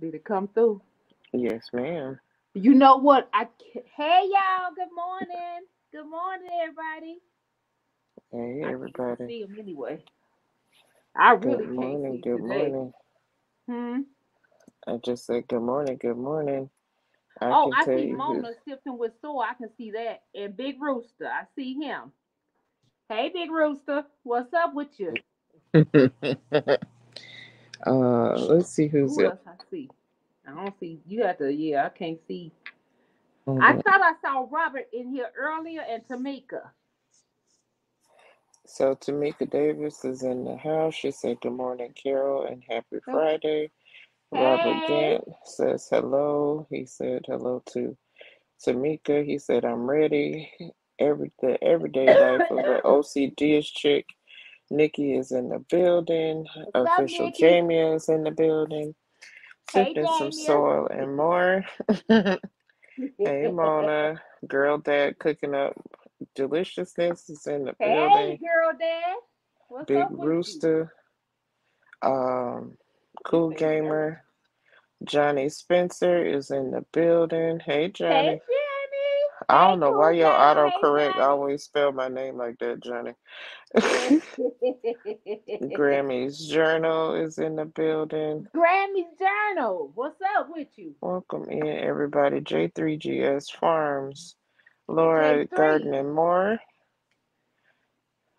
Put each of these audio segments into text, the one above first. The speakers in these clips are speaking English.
Did it come through? Yes, ma'am. You know what? I hey y'all. Good morning. Good morning, everybody. Hey, I everybody. can't see them anyway. I really Good can't morning. see Good today. morning. Hmm. I just said good morning. Good morning. I Oh, I see you Mona sipping with soul. I can see that. And Big Rooster. I see him. Hey, Big Rooster. What's up with you? uh, let's see who's Who else I see? I don't see. You have to. Yeah, I can't see. Hold I on. thought I saw Robert in here earlier and Tamika. So Tamika Davis is in the house. She said good morning, Karel, and happy Friday. Robert. Gant says hello. He said hello to Tamika. He said I'm ready. Every the everyday life of an OCD chick. Nikki is in the building. What's Official Nikki? Jamie is in the building. Hey, Sifting some soil and more. hey Mona, girl dad cooking up deliciousness is in the Hey, building. girl, dad. What's Big up with you? Rooster, um, Cool Gamer, Johnny Spencer is in the building. Hey Hey, Johnny. Jenny. I Hey, don't know why your gamer. autocorrect always spell my name like that, Johnny. Grammy's Journal is in the building. Grammy's Journal. What's up with you? Welcome in everybody. J3GS Farms, Laura J3. Garden and More,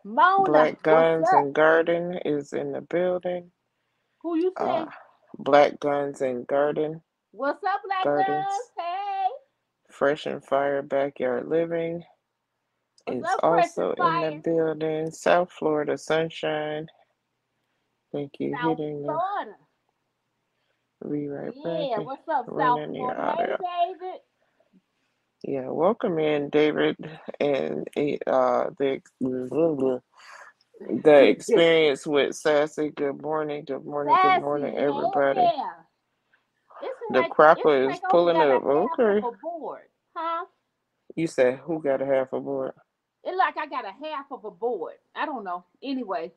Mona. Black What's Guns up? and Garden is in the building. Who you say? Uh, Black Guns and Garden, What's up, Black Gardens, Girls? Fresh and Fire Backyard Living is also in the building. South Florida Sunshine. Thank you. South Hitting the Florida. be right Yeah, back. what's up, South Florida? Hey. David. Yeah, welcome in, David, and uh, the the experience with Sassy. Good morning, good morning, good morning, everybody. It's The like like is I pulling up. Okay, board. Huh? you said who got a half a board? It's like I got a half of a board. I don't know. Anyway.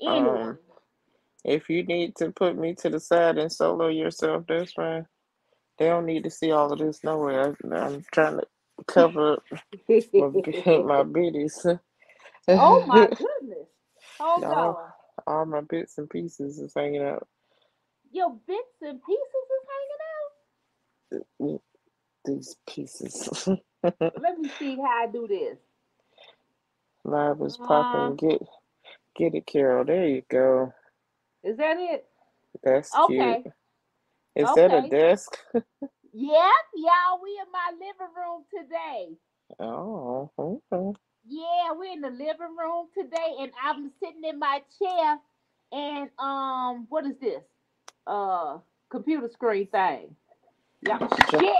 Anyway. Um, if you need to put me to the side and solo yourself, that's fine. They don't need to see all of this nowhere. I, I'm trying to cover my, my biddies. oh my goodness. All, on. all my bits and pieces is hanging out. Your bits and pieces is hanging out. These pieces. Let me see how I do this. Live is popping. Get get it, Karel. There you go. is that it? That's cute. Okay. Is that a desk? Yep, y'all. We in my living room today. Oh, okay. Yeah, we're in the living room today, and I'm sitting in my chair, and um, what is this? Uh, computer screen thing. Yeah, Jo-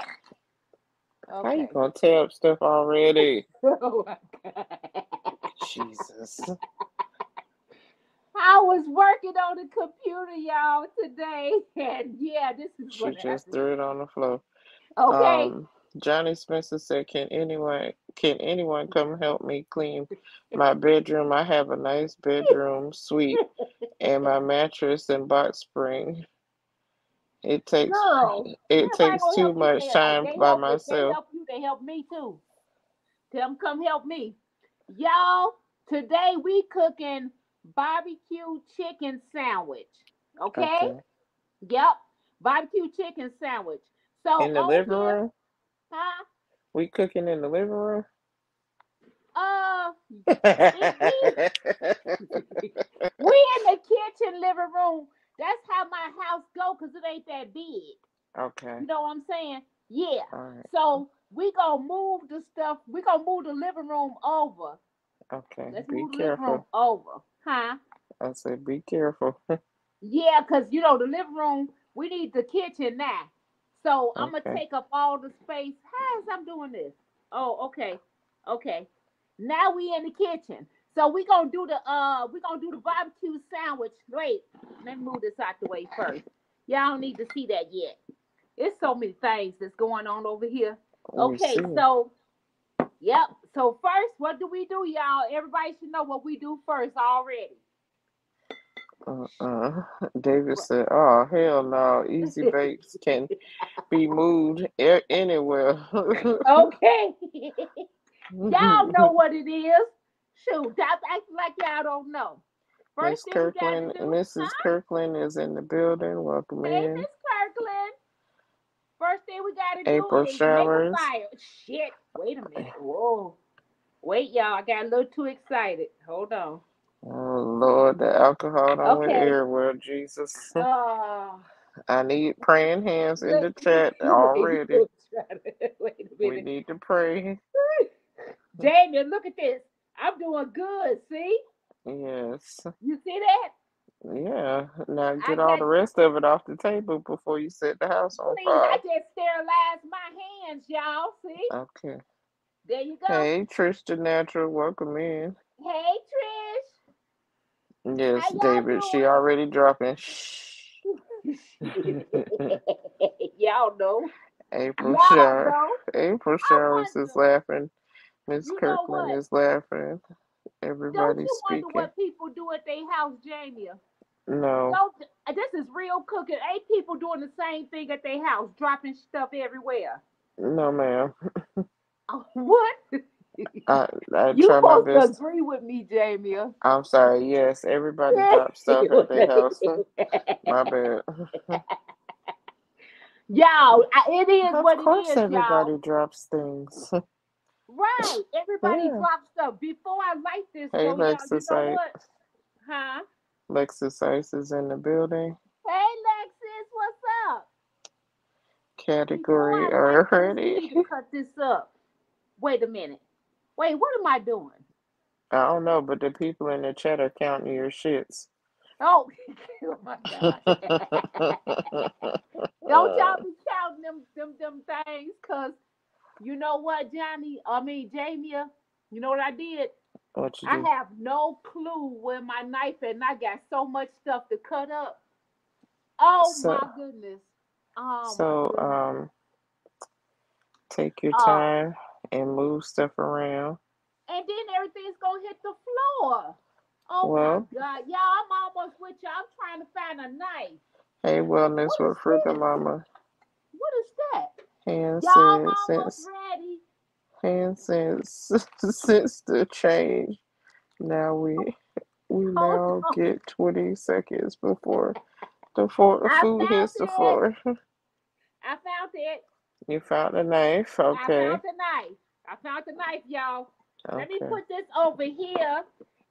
shit. How you gonna tear up stuff already? Oh my God. Jesus. I was working on the computer, y'all, today, and yeah, this is She just happened. threw it on the floor. Okay. Um, Johnny Spencer said, "Can anyone can anyone come help me clean my bedroom? I have a nice bedroom suite and my mattress and box spring. It takes Girl, it takes too much time by help. If they myself. help you, they help me too. Tell them come help me, y'all. Today we cooking barbecue chicken sandwich. Okay. Okay. Yep. Barbecue chicken sandwich. So In the living here, room? huh? We cooking in the living room? Uh, we in the kitchen living room. That's how my house go, cause it ain't that big. okay. You know what I'm saying? Yeah. Right. So we gonna move the stuff. We gonna move the living room over. Okay. Let's Be move the living room careful. over, huh? I said be careful. Yeah, cause you know the living room. We need the kitchen now. So I'm gonna take up all the space. How is I'm doing this? Oh, okay, okay. Now we in the kitchen. So we gonna do the uh, we gonna do the barbecue sandwich. Wait, let me move this out the way first. Y'all don't need to see that yet. It's so many things that's going on over here. Okay, so yep. So first, what do we do, y'all? Everybody should know what we do first already. Uh-uh. David said, "Oh hell no! Easy bakes can be moved a- anywhere." okay. y'all know what it is. Shoot, that's acting like y'all don't know. First thing Kirkland, do, Mrs. huh? Kirkland is in the building. Welcome Hey, in. Miss Kirkland. First thing we gotta do April is showers. make a fire. Shit. Wait a minute. Whoa. Wait, y'all. I got a little too excited. Hold on. Oh Lord, the alcohol don't went Okay. everywhere. Jesus, Oh. I need praying hands in the chat already. wait a We need to pray. Jamie, look at this. I'm doing good. See? Yes. You see that? Yeah. Now I get all the rest of it off the table before you set the house on Please, I just sterilized my hands, y'all. See? Okay. There you go. Hey, Trish the Natural, welcome in. Hey, Trish. Yes, David, she already dropping. Shh. y'all know. April shower. April I is laughing. Miss Kirkland is laughing. Don't Everybody you wonder speaking. what people do at their house, Jamie? No. Don't, uh, this is real cooking. Ain't people doing the same thing at their house, dropping stuff everywhere? No, ma'am. Oh, what? I I you try my supposed to best. agree with me, Jamie. I'm sorry. Yes, everybody drops stuff at their house. My bad. y'all, I- it is Of what it course, is, everybody y'all. drops things. Right. Everybody Yeah. drops stuff. Before I like this, Hey, though, y'all, you know what? Huh? Lexus Ice is in the building. Hey, Lexus, what's up? Category Before I like this, we already. cut this up. Wait a minute. Wait, what am I doing? I don't know, but the people in the chat are counting your shits. Oh, oh my God. Don't y'all be counting them them them things, cause you know what, Johnny? I mean Jamie, you know what I did? What you I do? have no clue where my knife and I got so much stuff to cut up. Oh So- my goodness. Oh So, goodness. um, take your Oh. time and move stuff around. and then everything's gonna hit the floor. Oh Well- my god, y'all! I'm almost with y'all. I'm trying to find a knife. Hey, wellness What with this? Mama. What is that? And Y'all, since since ready. and since since the change, now we we Hold now on. get twenty seconds before the for, I food hits the found it. floor. I found it. You found a knife, Okay. I okay? found the knife. I found the knife, y'all. Let me Okay. put this over here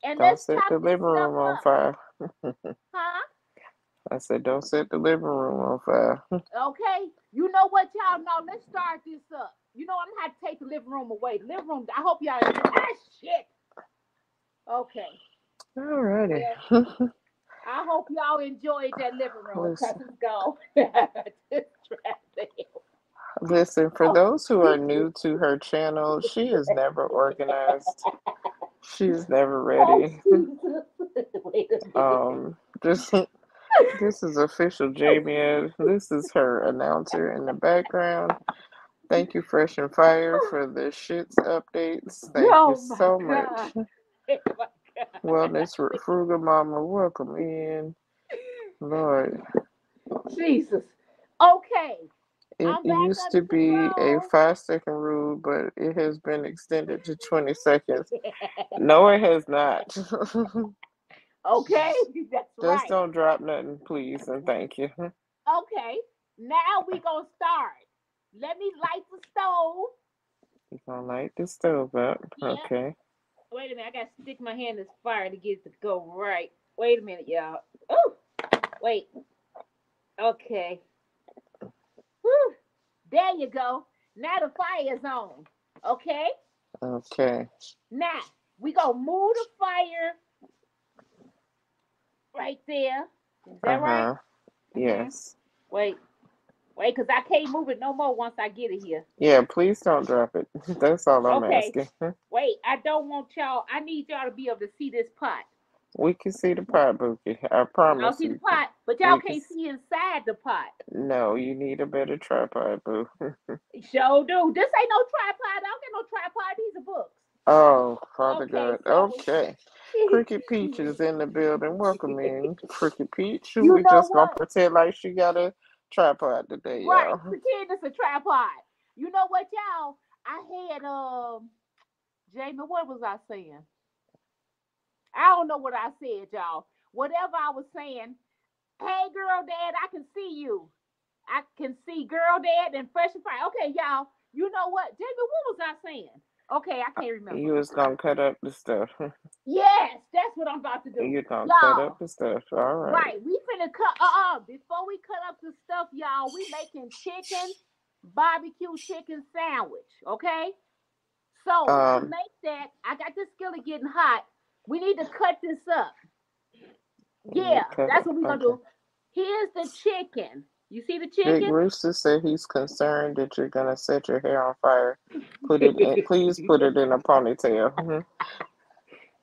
and Don't let's set chop the this living stuff room on up. fire. Huh? I said, don't set the living room on fire. Okay. You know what, y'all know? Let's start this up. You know, I'm gonna have to take the living room away. The living room. I hope y'all. Ah, shit. Okay. Alrighty. I hope y'all enjoyed that living room Listen. it's gone. Just try to- Listen, for Oh. those who are new to her channel, she is never organized. She's never ready. Oh, Jesus. Wait a minute. Um, this this is official Jamie. This is her announcer in the background. Thank you, Fresh and Fire, for the shits updates. Thank Oh you so God. much. Oh. Wellness Frugal Mama, welcome in. Lord, Jesus. Okay. it used to be a five second rule, but it has been extended to 20 seconds. No, it has not. Just okay. That's right. don't drop nothing, please, and thank you. Okay. Now we gonna start. Let me light the stove. You gonna light the stove up? Yeah. Okay. Wait a minute. I gotta stick my hand in this fire to get it to go right. Wait a minute, y'all. Oh, wait. Okay. Whew. There you go. Now the fire's on. Okay. Okay. Now we gonna move the fire right there. Is that Uh right? huh. Yes. Wait, wait, cause I can't move it no more once I get it here. Yeah. Please don't drop it. That's all I'm Okay. asking. Wait, I don't want y'all. I need y'all to be able to see this pot. We can see the pot, Bookie. I promise see the pot, but y'all We can can't s- see inside the pot. No, you need a better tripod, boo. Sure do. This ain't no tripod. I don't get no tripod. These are books. oh, Father Okay, God. so- Okay. Cricket Peach is in the building. Welcome in, Cricket Peach. You We just gonna pretend like she got a tripod today, Right, y'all. pretend it's a tripod. You know what, y'all? I had um, Jamie. What was I saying? I don't know what I said, y'all. Whatever I was saying. Hey, girl, dad, I can see you. I can see girl, dad, and fresh and fry. Okay, y'all. You know what, Jamie? What was I saying? Okay, I can't remember. You was gonna cut up the stuff. Yes, that's what I'm about to do. You gonna cut Y'all. up the stuff. All right. Right, we finna cut. Uh, uh before we cut up the stuff, y'all, we making chicken barbecue chicken sandwich. Okay. So to Um, make that, I got this skillet getting hot. We need to cut this up. Yeah, that's what we're gonna do. Here's the chicken. You see the Big chicken? Rooster said he's concerned that you're gonna set your hair on fire. Put it in, please put it in a ponytail. Mhm.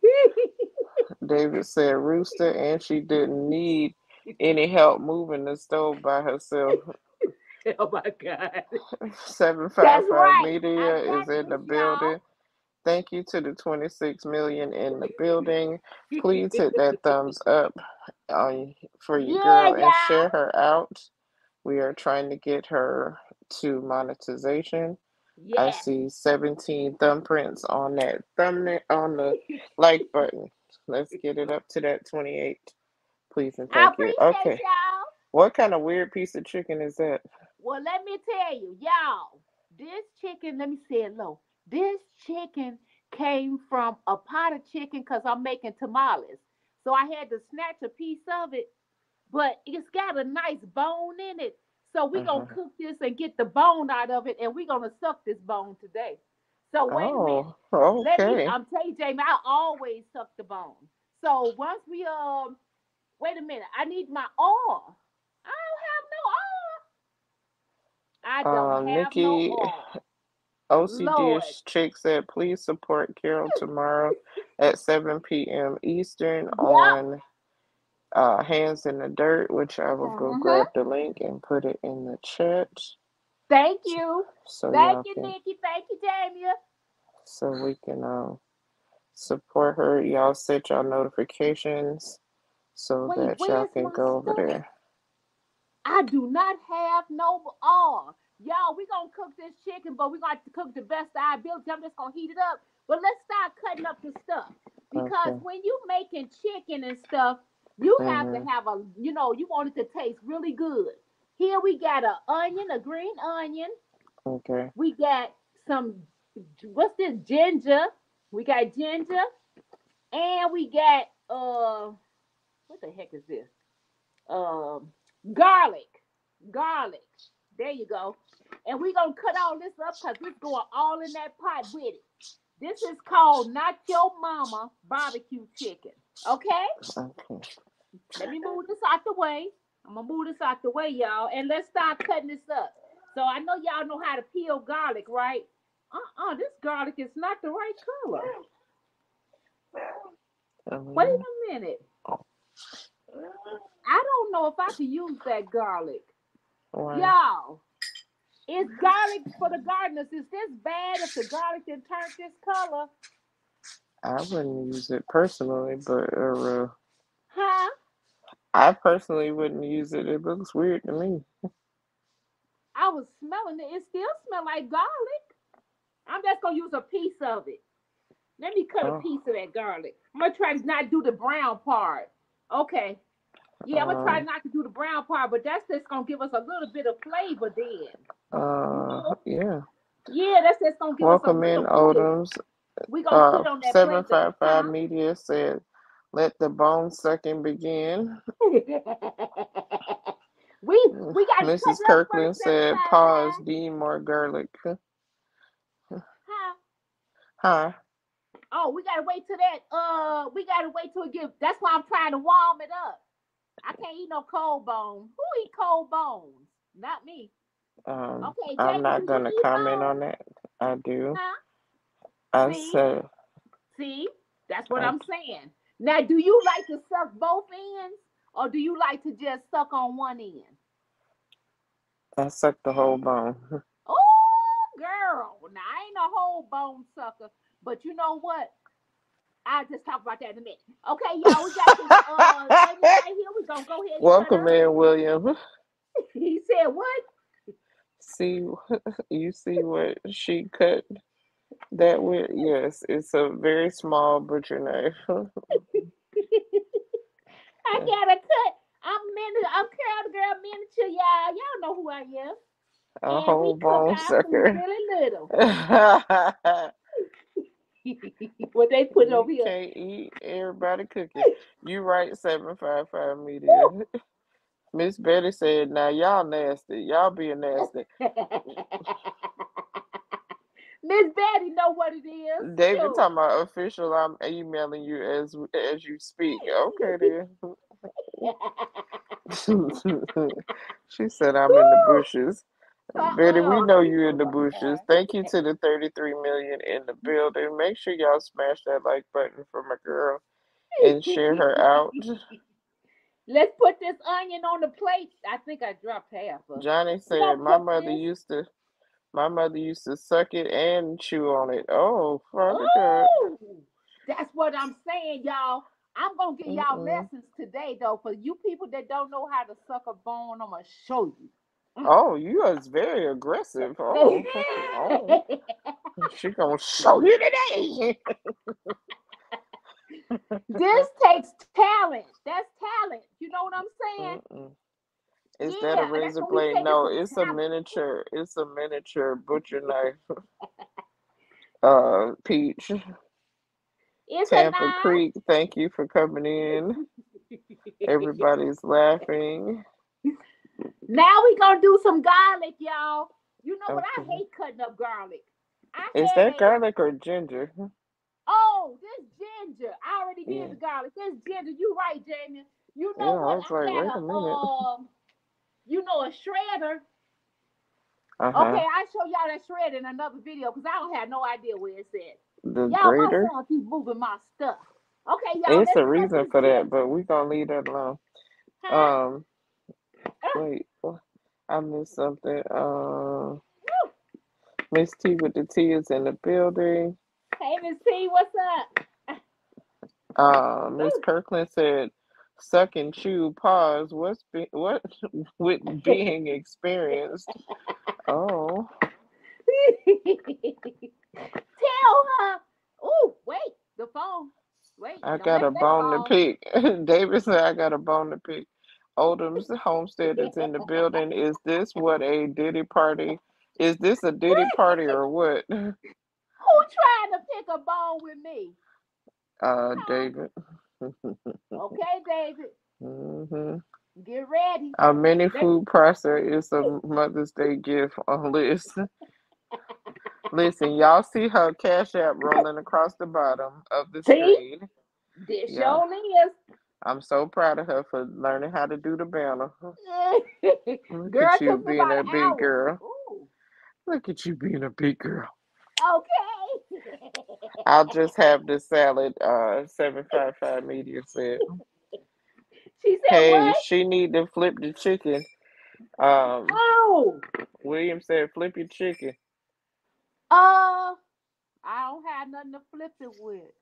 David said Rooster, and she didn't need any help moving the stove by herself. oh my god. Seven five That's five right. media I is in the this, y'all. building. Thank you to the 26 million in the building. Please hit that thumbs up on for your Yeah, girl and share her out. We are trying to get her to monetization. Yeah. I see 17 thumbprints on that thumbnail on the like button. Let's get it up to that 28. Please and thank you. Okay. y'all. What kind of weird piece of chicken is that? Well, let me tell you, y'all, this chicken, let me say it low. This chicken came from a pot of chicken because I'm making tamales. So I had to snatch a piece of it, but it's got a nice bone in it. So we're going to Uh-huh. cook this and get the bone out of it, and we're going to suck this bone today. So wait a minute. Oh, Let me. I'm telling you, Jamie, I always suck the bone. So once we, um, wait a minute, I need my oil. I don't have no oil. I don't Um, have no Nikki, oil. OC Lord. Chick said, please support Karel tomorrow at 7 p.m. Eastern Yep. on uh, Hands in the Dirt, which I will go Mhm. grab the link and put it in the chat Thank you. so Thank you, can Nikki. Thank you, Jamia. so we can um support her. Y'all set y'all notifications so Wait, that y'all can go over there. I do not have no oil. Y'all, we gonna cook this chicken, but we gonna cook the best our ability. I'm just gonna heat it up. But let's start cutting up the stuff. Because Okay. when you making chicken and stuff, you have to Mhm. have a, you know, you want it to taste really good. Here we got a onion, a green onion. Okay. We got some, what's this? Ginger. We got ginger, and we got uh, what the heck is this? Um, garlic, garlic. There you go. And we gonna cut all this up because it's going all in that pot with it. This is called not your mama barbecue chicken. Okay. Okay. Let me move this out the way. I'm gonna move this out the way, y'all, and let's start cutting this up. So I know y'all know how to peel garlic, right? Uh-uh, this garlic is not the right color. Wait Um, a minute. I don't know if I can use that garlic. why? Y'all, is garlic for the gardeners? Is this bad if the garlic then turns this color? I wouldn't use it personally, but uh, Huh? I personally wouldn't use it. It looks weird to me. I was smelling it. It still smell like garlic. I'm just gonna use a piece of it. Let me cut Oh. a piece of that garlic. I'm gonna try to not do the brown part. Okay. Yeah, I'm gonna try Um, not to do the brown part, but that's just gonna give us a little bit of flavor then. Uh, yeah. Yeah, that's just gonna give Welcome us a in. Odoms. We gonna Uh, put on that seven five five media said, "Let the bone sucking begin." we we gotta Mrs. Kirkland said, "Pause. Need more garlic." Huh? Huh? Oh, we gotta wait till that. Uh, we gotta wait till it get. That's why I'm trying to warm it up. I can't eat no cold bone. Who eat cold bones? Not me. Um, Okay, I'm not gonna comment on that. I do. Huh? I See? said, See, that's what. I'm saying. Now, do you like to suck both ends, or do you like to just suck on one end? I sucked the whole bone. Oh, girl. Now I ain't a whole bone sucker, but you know what? I'll just talk about that in a minute. Okay, y'all, we got this uh lady right here. We're gonna go ahead and cut Welcome her. in, William. He said what? See, you see what she cut that with? Yes, it's a very small butcher knife. I got a cut. I'm mini I'm Karel the girl miniature, y'all. Y'all know who I am. A and whole bone sucker. really little. what they put you over here. can't eat everybody cooking. You right, 755 media. Miss Betty said, now y'all nasty. Y'all being nasty. Miss Betty know what it is. David Shoot. talking about official. I'm emailing you as as you speak. Okay then. she said I'm in the bushes. Betty, we Uh-uh. know you in the bushes. Thank you to the 33 million in the building. Make sure y'all smash that like button for my girl and share her out. Let's put this onion on the plate. I think I dropped half of. Johnny said my mother this- used to my mother used to suck it and chew on it. Oh, Father God. That's what I'm saying, y'all. I'm gonna give y'all Mm-mm. lessons today, though. For you people that don't know how to suck a bone, I'm gonna show you. Mm. Oh, you is very aggressive. Oh, oh. She gonna show you today. this takes talent. That's talent. You know what I'm saying? Mm-mm. Is Yeah, that a razor blade? No, it's a miniature. It's a miniature butcher knife. Uh, Peach, It's Tampa. Creek. Thank you for coming in. Everybody's laughing. Now we gonna do some garlic, y'all. You know what? I hate cutting up garlic. I Is that garlic or ginger? Oh, this ginger. I already did Yeah. the garlic. This ginger. You right, Jamie. You Yeah, know I what? was like, had wait a minute. Um, you know a shredder. Uh huh. Okay, I show y'all that shred in another video because I don't have no idea where it's at. The Y'all, grater. my son keep moving my stuff. Okay, y'all. It's a reason for that, but we gonna leave that alone. Huh? Um, wait, I missed something. Um, Miss T with the T is in the building. hey, Miss P, what's up? Uh, Miss Kirkland said, "Suck and chew." Pause. What's be- what with being experienced? Oh, Tell her. Oh, wait, the phone. Wait, I got a bone to pick. David said, "I got a bone to pick." Oldham's homestead is in the building. Is this what a Diddy party? Is this a Diddy party or what? Who trying to pick a bone with me? Uh, David. Okay, David, hmm get ready. A mini food processor is a Mother's Day gift on list. Listen, y'all see her cash app rolling across the bottom of the See? screen. This Yeah. surely is. I'm so proud of her for learning how to do the banner. Look girl at you being a an big girl. Ooh, Look at you being a big girl. okay. I'll just have the salad. Uh, seven five five media said. she said Hey, what? she need to flip the chicken. Um, Oh, William said flip your chicken. uh, I don't have nothing to flip it with.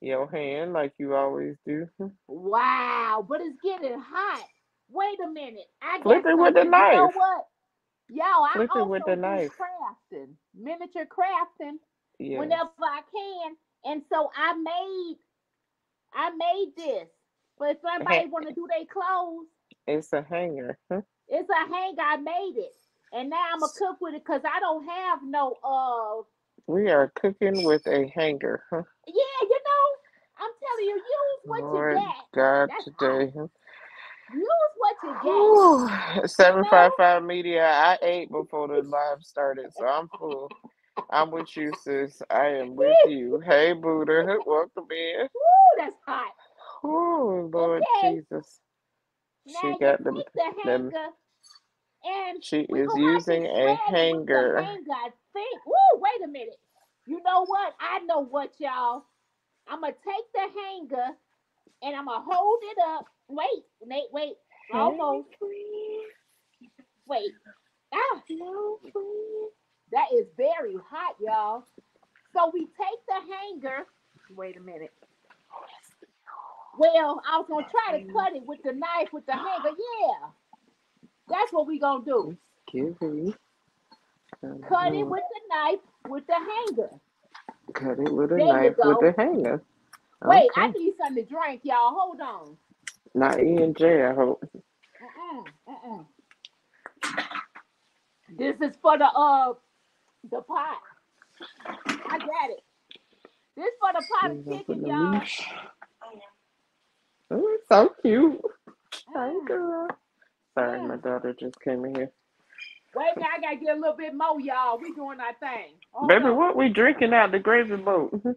Your hand like you always do. Wow, but it's getting hot. Wait a minute. I Flip got it with the something. You know knife. what? Yo, I Flip it also with the do knife. crafting, miniature crafting. Yes. whenever I can. And so I made I made this. But if somebody want to do their clothes, It's a hanger. it's a hanger. I made it. And now I'm gonna cook with it because I don't have no uh We are cooking with a hanger. yeah, you know, I'm telling you, use what Lord you get. God, That's today. Use what you get. Seven five five media. I ate before the live started, so I'm full. I'm with you, sis. I am with you. Hey, Buddha, welcome in. Woo, that's hot. Oh, Lord Okay. Jesus. Now She you got them. take the them- hanger and She is gonna have to using a shred it with the hanger. hanger, I think. Woo, wait a minute. You know what? I know what, y'all. I'm gonna take the hanger and I'm gonna hold it up. Wait, Nate, wait. Almost. Wait. Ah, that is very hot, y'all. So we take the hanger Wait a minute. Well, I was gonna try to cut it with the knife with the hanger. Yeah, that's what we gonna do. Excuse me. Cut it with the knife with the hanger. Cut it with a There knife with the hanger. Wait, I need something to drink, y'all. Hold on. Not E and J, I hope. Mm-mm, mm-mm. This is for the uh the pot. I got it. This for the pot of chicken, y'all. Oh, it's so cute. Hi, Mm. girl. Sorry, my daughter just came in here. Wait I gotta get a little bit more, y'all. We doing our thing. Hold Baby, on. what we drinking out the gravy boat?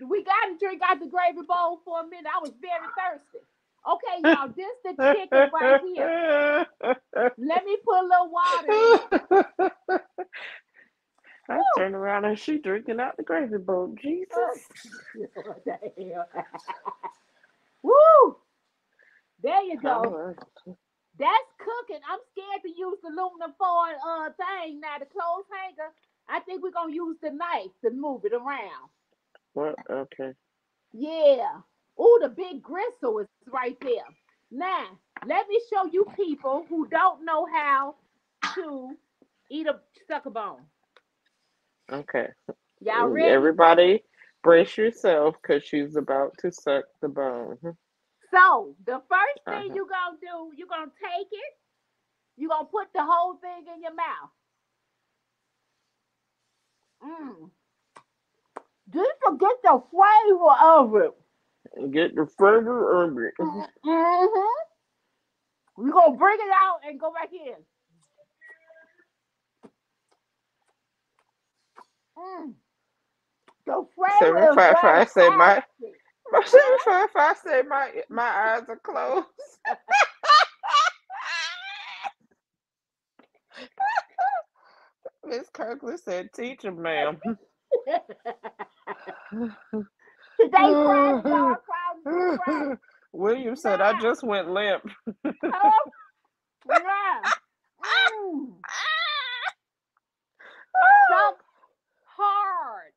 We gotta drink out the gravy bowl for a minute. I was very thirsty. Okay, y'all, this the chicken right here. Let me put a little water in. I turn around and she drinking out the gravy boat. Jesus. What the hell? Woo! There you go. That's cooking. I'm scared to use the aluminum foil uh thing now, the clothes hanger. I think we're gonna use the knife to move it around. What? Okay. Yeah. Oh, the big gristle is right there. Now, let me show you people who don't know how to eat a sucker bone. Okay. Y'all ready? Everybody, brace yourself because she's about to suck the bone. So the first thing Uh-huh. you gonna do, you're gonna take it, you're gonna put the whole thing in your mouth. Mm. Just to get the flavor of it. Get the flavor of it. Mm-hmm. We're gonna bring it out and go back in. Mm. The flavor Seven five five say my my seven five five say my my eyes are closed. Miss Kirkland said, "Teach him, ma'am." Today Friday, y'all Friday, Friday. William said, "I just went limp." Oh, yeah. Mm. Suck hard.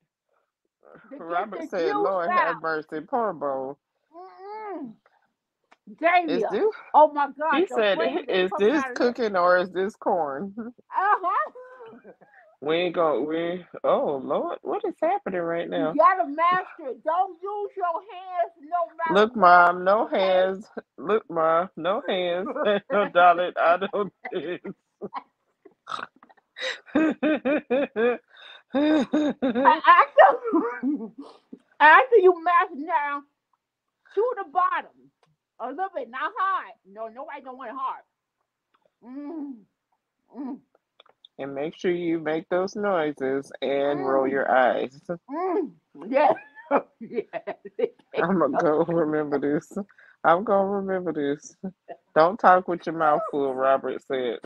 to get Robert said, "Lord out. have mercy, poor bowl." Mm-mm. Is Damn. this? Oh my God. He said, "Is this cooking or is this corn?" Uh-huh. We ain't going we oh Lord, what is happening right now? You gotta master it. Don't use your hands no matter Look, mom, no hands. Look, mom, no hands. no, darling, I don't. After, after you mash it down to the bottom, a little bit, not hard. No, nobody don't want it hard. Mm. Mm. and make sure you make those noises and roll Mm. your eyes. Mm. Yeah. yeah. I'm gonna go remember this. I'm gonna remember this. Don't talk with your mouth full, Robert said.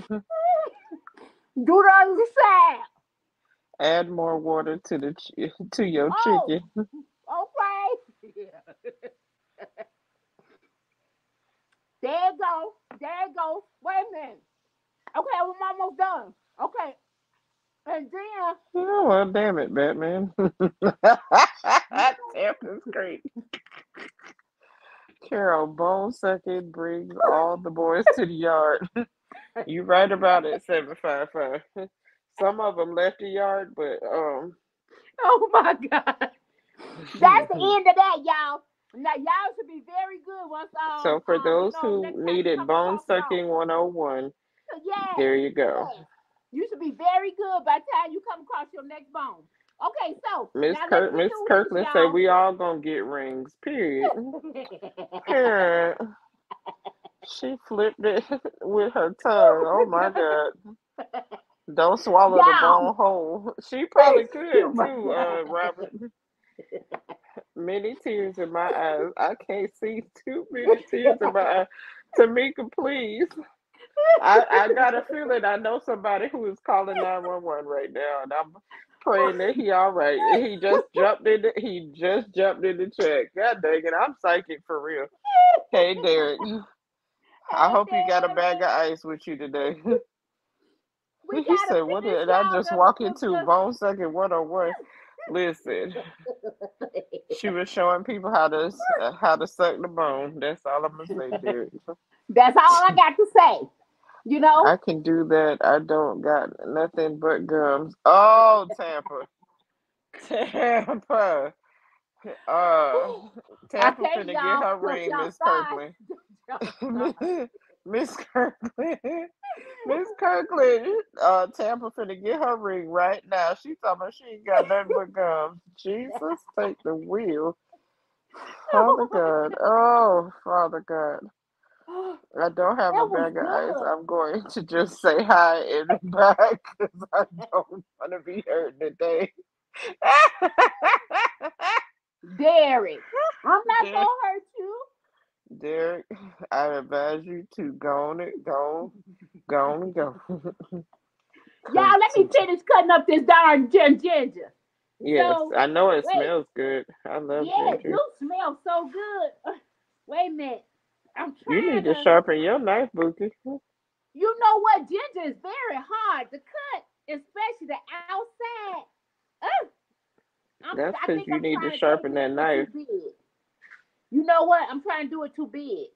Do the other side. Add more water to the chi- to your Oh. chicken. Okay. Yeah. there you go. There you go. Wait a minute. Okay, I'm almost done. Okay. And then Oh, well, damn it, Batman. damn, this great. Karel, bone sucking brings all the boys to the yard. you right about it, 755. Some of them left the yard, but um, Oh my God. That's the end of that, y'all. Now y'all should be very good once um so for um, those you know, who next time you needed bone sucking 101, Yeah. there you go. yeah. You should be very good by the time you come across your next bone. Okay, so Miss Kirk, Miss Kirkland said we all gonna get rings. Period. Period. She flipped it with her tongue. Oh my god. Don't swallow the bone whole. She probably could too, uh, Robert. Many tears in my eyes. I can't see too many tears in my eyes. Tamika, please. I, I got a feeling I know somebody who is calling 911 right now, and I'm praying that he all right. He just jumped in the, he just jumped in the chat. God dang it, I'm psychic for real. Hey Derek. I hope you got a bag of ice with you today. We he said, "What did I just walk into bone sucking one on one?" Listen, she was showing people how to uh, how to suck the bone. That's all I'm gonna say, Derek. That's all I got to say. You know, I can do that. I don't got nothing but gums. Oh, Tampa, Tampa. Uh, Tampa tell finna get her ring, Miss. Kirkland. Miss Kirkland, Miss Kirkland, uh, Tampa finna get her ring right now. She talking about she ain't got nothing but gums. Jesus, take the wheel. Father God, oh Father God, I don't have That a bag of ice. I'm going to just say hi in the back because I don't want to be hurt today. Derek, I'm not Derek. gonna hurt you. Derek, I advise you to go on it, go, go on and go. Y'all, let me finish cutting up this darn ginger. Yes, So, I know it wait. smells good. I love Yeah, it ginger. do smell so good. Wait a minute. I'm trying. You need to to. sharpen your knife, Bookie. You know what? Ginger is very hard to cut, especially the outside. Ugh. I'm, That's because you I'm need to sharpen that knife. big. You know what? I'm trying to do it too big.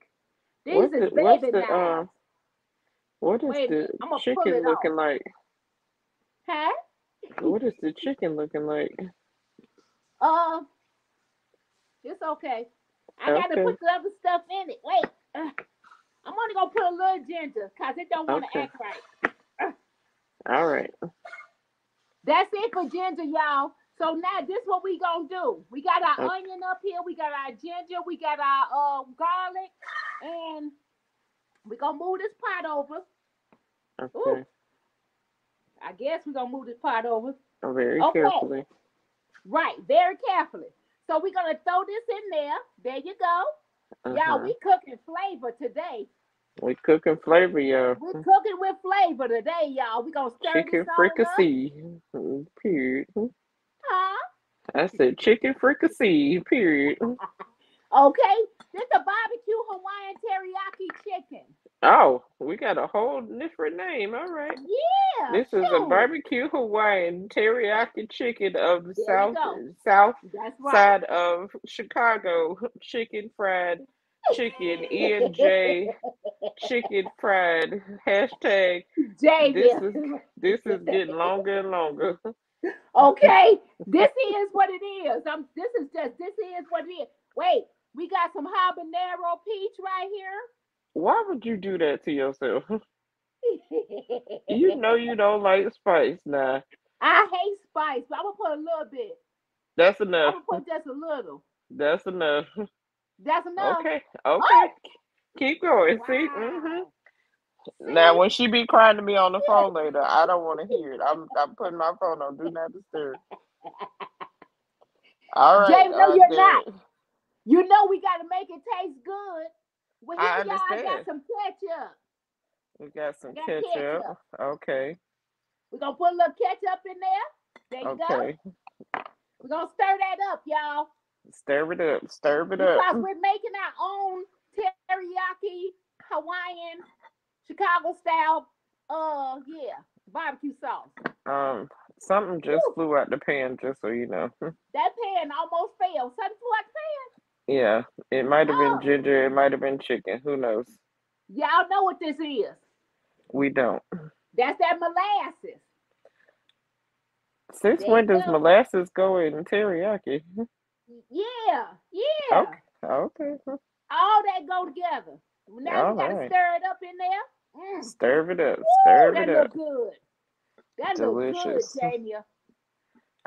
These What's is the baby what's the um what is Wait the chicken looking off. like? Huh? What is the chicken looking like? Uh, it's okay. I gotta put the other stuff in it. Wait. Uh, I'm only gonna put a little ginger because it don't want to Okay. act right. All right. That's it for ginger, y'all. So now this is what we gonna do. We got our Okay. onion up here, we got our ginger, we got our uh, garlic, and we gonna move this pot over. Okay. I guess we're gonna move this pot over. Very Okay. carefully. Right, very carefully. So we're gonna throw this in there. There you go. Y'all, Uh-huh. we cooking flavor today. We cooking flavor, y'all. We're cooking with flavor today, y'all. We gonna stir Chicken this all up. fricassee. Mm, Period. I said chicken fricassee. Period. Okay. This is a barbecue Hawaiian teriyaki chicken. Oh, we got a whole different name. All right. Yeah. This is a barbecue Hawaiian teriyaki chicken of the There south south right. side of Chicago. Chicken fried chicken. E and J chicken fried. Hashtag Jay, this is this is getting longer and longer. Okay. This is what it is. Um, this is just this is what it is. Wait, we got some habanero peach right here. Why would you do that to yourself? You know you don't like spice now. I hate spice, but I'm gonna put a little bit. That's I'm enough. gonna put just a little. That's enough. That's enough. Okay. Okay. Keep going. See? Wow. See? Now, when she be crying to me on the phone later, I don't want to hear it. I'm I'm putting my phone on do not disturb. All right. Jay, no, uh, you're not. You know we gotta make it taste good. Well, I I got some ketchup. We got some Got ketchup. ketchup. Okay. We're gonna put a little ketchup in there. There you go. Okay. We're gonna stir that up, y'all. Stir it up. Stir it Because up. we're making our own teriyaki Hawaiian Chicago style uh yeah barbecue sauce. Um, something just Woo. flew out the pan, just so you know. That pan almost fell. Something flew out the pan. yeah, it might have been Oh. ginger. It might have been chicken. Who knows? Y'all know what this is. We don't. That's that molasses. Since There when does go. molasses go in teriyaki? Yeah, yeah. Okay. Okay. All that go together. Now we gotta Alright. stir it up in there. Mm. Stir it up. Stir that it look up. good. That look good, Delicious. Jamia.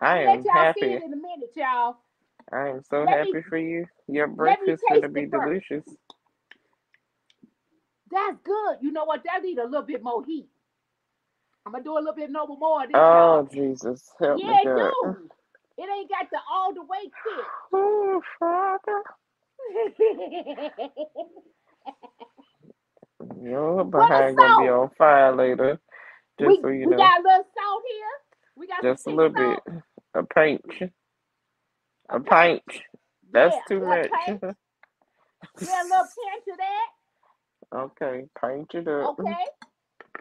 I am let y'all see happy. it in a minute, y'all. I am so Let me- happy for you. Your breakfast taste gonna be first. delicious. That's good. You know what? That need a little bit more heat. I'm gonna do a little bit no more this, Oh y'all. Jesus, help Yeah, me it God. do. It ain't got the all the way kick. Oh Father. your behind gonna be on fire later. Just we so you we know, got a little salt here. We got just a little salt. bit, a pinch, a pinch. That's yeah, too much. Yeah, a little pinch of that. okay, pinch it up. Okay.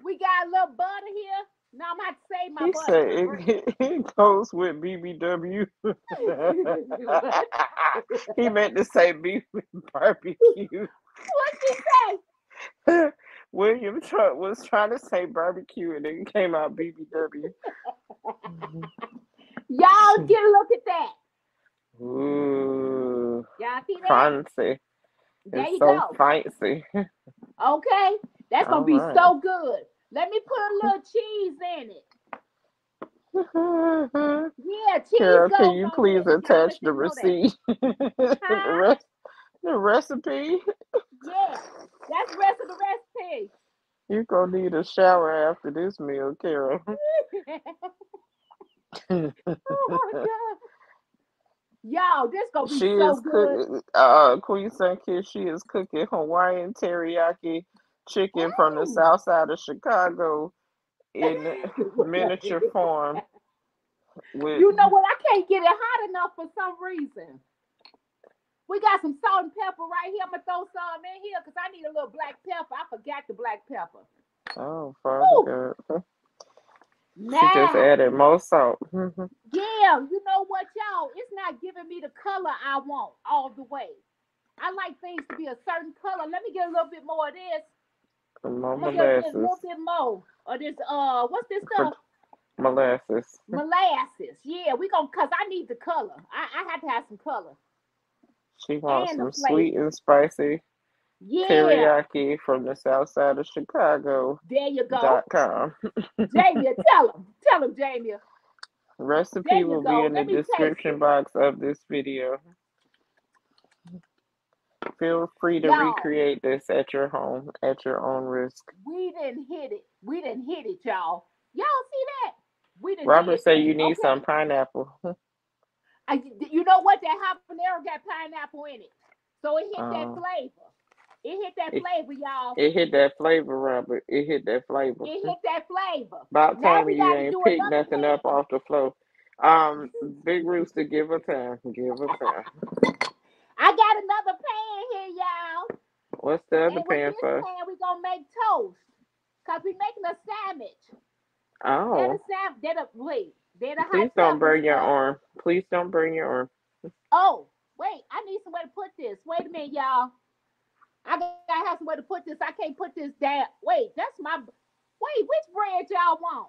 We got a little butter here. Now I'm about to save my He butter. said it, it goes with BBW. he meant to say beef with barbecue. what she say? William Trump was trying to say barbecue and it came out BBW. Y'all get a look at that. Ooh, Y'all see that? fancy. There It's you so go. fancy. Okay, that's gonna All be right. so good. Let me put a little cheese in it. Yeah, cheese Karel, can you please. Y'all attach the receipt? the, rest, the recipe? Yeah, that's the rest of the recipe. You're gonna need a shower after this meal, Karel. oh my god. Y'all, this gonna be she so is good. cooking. Uh, Queen Sun Kid. She is cooking Hawaiian teriyaki chicken from the south side of Chicago in miniature form. With You know what? I can't get it hot enough for some reason. We got some salt and pepper right here. I'm gonna throw some in here because I need a little black pepper. I forgot the black pepper. oh, Ooh. Father God, she just added more salt. yeah, you know what, y'all? It's not giving me the color I want all the way. I like things to be a certain color. Let me get a little bit more of this. Gonna a molasses. little bit more of this. Uh, what's this stuff? Molasses. Molasses. Yeah, we gonna cause I need the color. I, I have to have some color. She wants And the some sweet and spicy Yeah, teriyaki from the south side of Chicago. there you go. Dot com. Jamie, tell him. Tell him, Jamie. Recipe will go. be in the Let taste description box of this video. Feel free to Y'all. recreate this at your home at your own risk. We didn't hit it. We didn't hit it, y'all. Y'all see that? We didn't Robert said you need Okay. some pineapple. I, you know what? That habanero got pineapple in it. So it hit that Uh, flavor. It hit that it- flavor, y'all. It hit that flavor, Robert. It hit that flavor. It hit that flavor. About time you ain't picked nothing up off the floor. Um, Big Rooster, give her time. Give her time. I got another pan here, y'all. What's the And other with pan for? pan, we gonna make toast. Cause we making a sandwich. Oh. That a sandwich. that a wait. That a please don't burn your arm. Please don't burn your arm. Oh, wait, I need somewhere to put this. Wait a minute, y'all. I gotta have somewhere to put this. I can't put this down. Wait, that's my wait, which bread y'all want?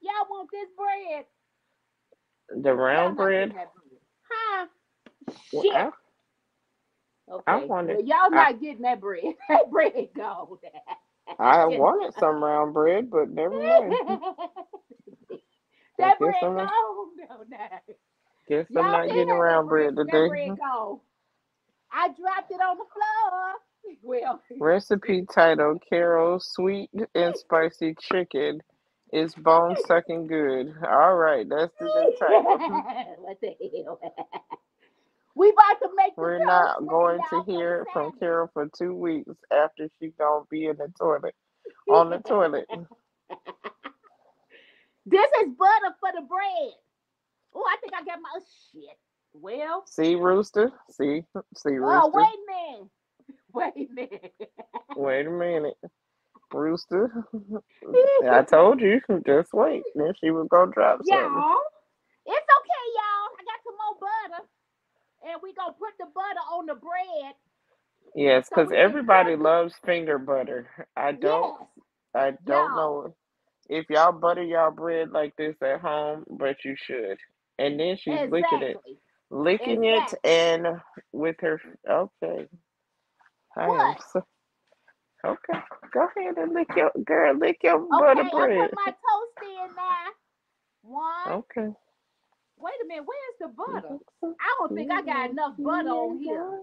Y'all want this bread? The round bread. bread. Huh? Well, Shit. I, I Okay. wanted- Well, y'all I- not getting that bread. That bread go. I wanted some round bread, but never mind. that bread I'm go. not- No, no. Guess Y'all I'm not getting that? round bread today. bread. I dropped it on the floor. Well, Recipe title Karel Sweet and Spicy Chicken is bone sucking good. All right, that's the title. what the hell? we about to make. We're not going to hear from. Karel for two weeks after she gonna be in the toilet. On the toilet. This is butter for the bread. Oh, I think I got my oh, shit. Well, See, Rooster? See? See, oh, Rooster? oh wait a minute. Wait a minute. Wait a minute. Rooster. I told you, just wait. Then she was gonna drop something. Y'all, it's okay, y'all. I got some more butter, and we gonna put the butter on the bread. Yes, because can everybody loves finger butter. I don't Yes. I don't Y'all. know if y'all butter y'all bread like this at home, but you should. And then she's licking it. Licking Exactly. it and with her okay. I What? so okay. Go ahead and lick your girl, lick your Okay, butter I bread. put my toast in now. One. Okay. Wait a minute. Where's the butter? I don't think I got enough butter on here.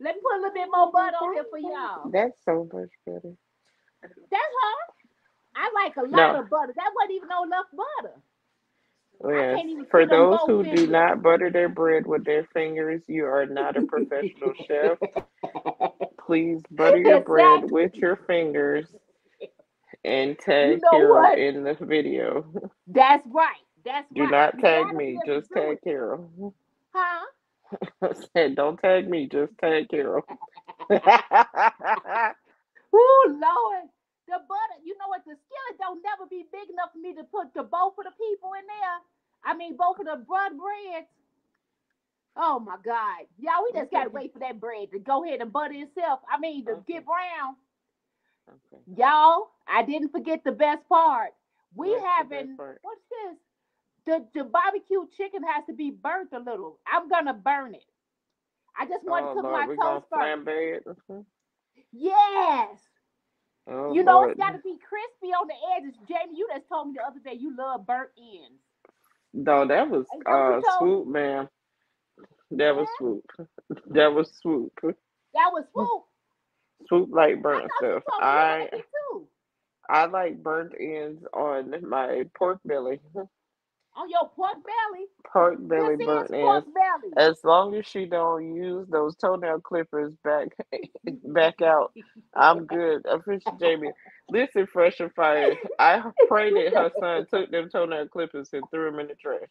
Let me put a little bit more butter on here for y'all. That's so much better. That's her. I like a lot No. of butter. That wasn't even no enough butter. Yes. For those who in do not butter their bread with their fingers, you are not a professional chef. Please butter your bread with your fingers and You tag know Karel what? in the video. That's right. That's Do right. not tag me, be able to just do tag it. Karel. Huh? I said, don't tag me, just tag Karel. Ooh, Lord. The butter, you know what? The skillet don't never be big enough for me to put the both of the people in there. I mean, both of the bread breads. Oh my God, y'all, we just gotta wait for that bread to go ahead and butter itself. I mean, to Okay. get brown. Okay. Y'all, I didn't forget the best part. We What's the having part? what's this? The the barbecue chicken has to be burnt a little. I'm gonna burn it. I just want Oh to cook Lord, my toast first. Yes. Oh you know Lord. it's got to be crispy on the edges. Jamie, you just told me the other day you love burnt ends. No, that was uh swoop, man. That was swoop. That was swoop. That was swoop. Swoop like burnt you stuff. told me you I. I like burnt ends on my pork belly. On your pork belly. Pork belly burnt pork belly. As long as she don't use those toenail clippers back back out, I'm good. Official Jamie. Listen, fresh and fire. I pray that her son took them toenail clippers and threw them in the trash.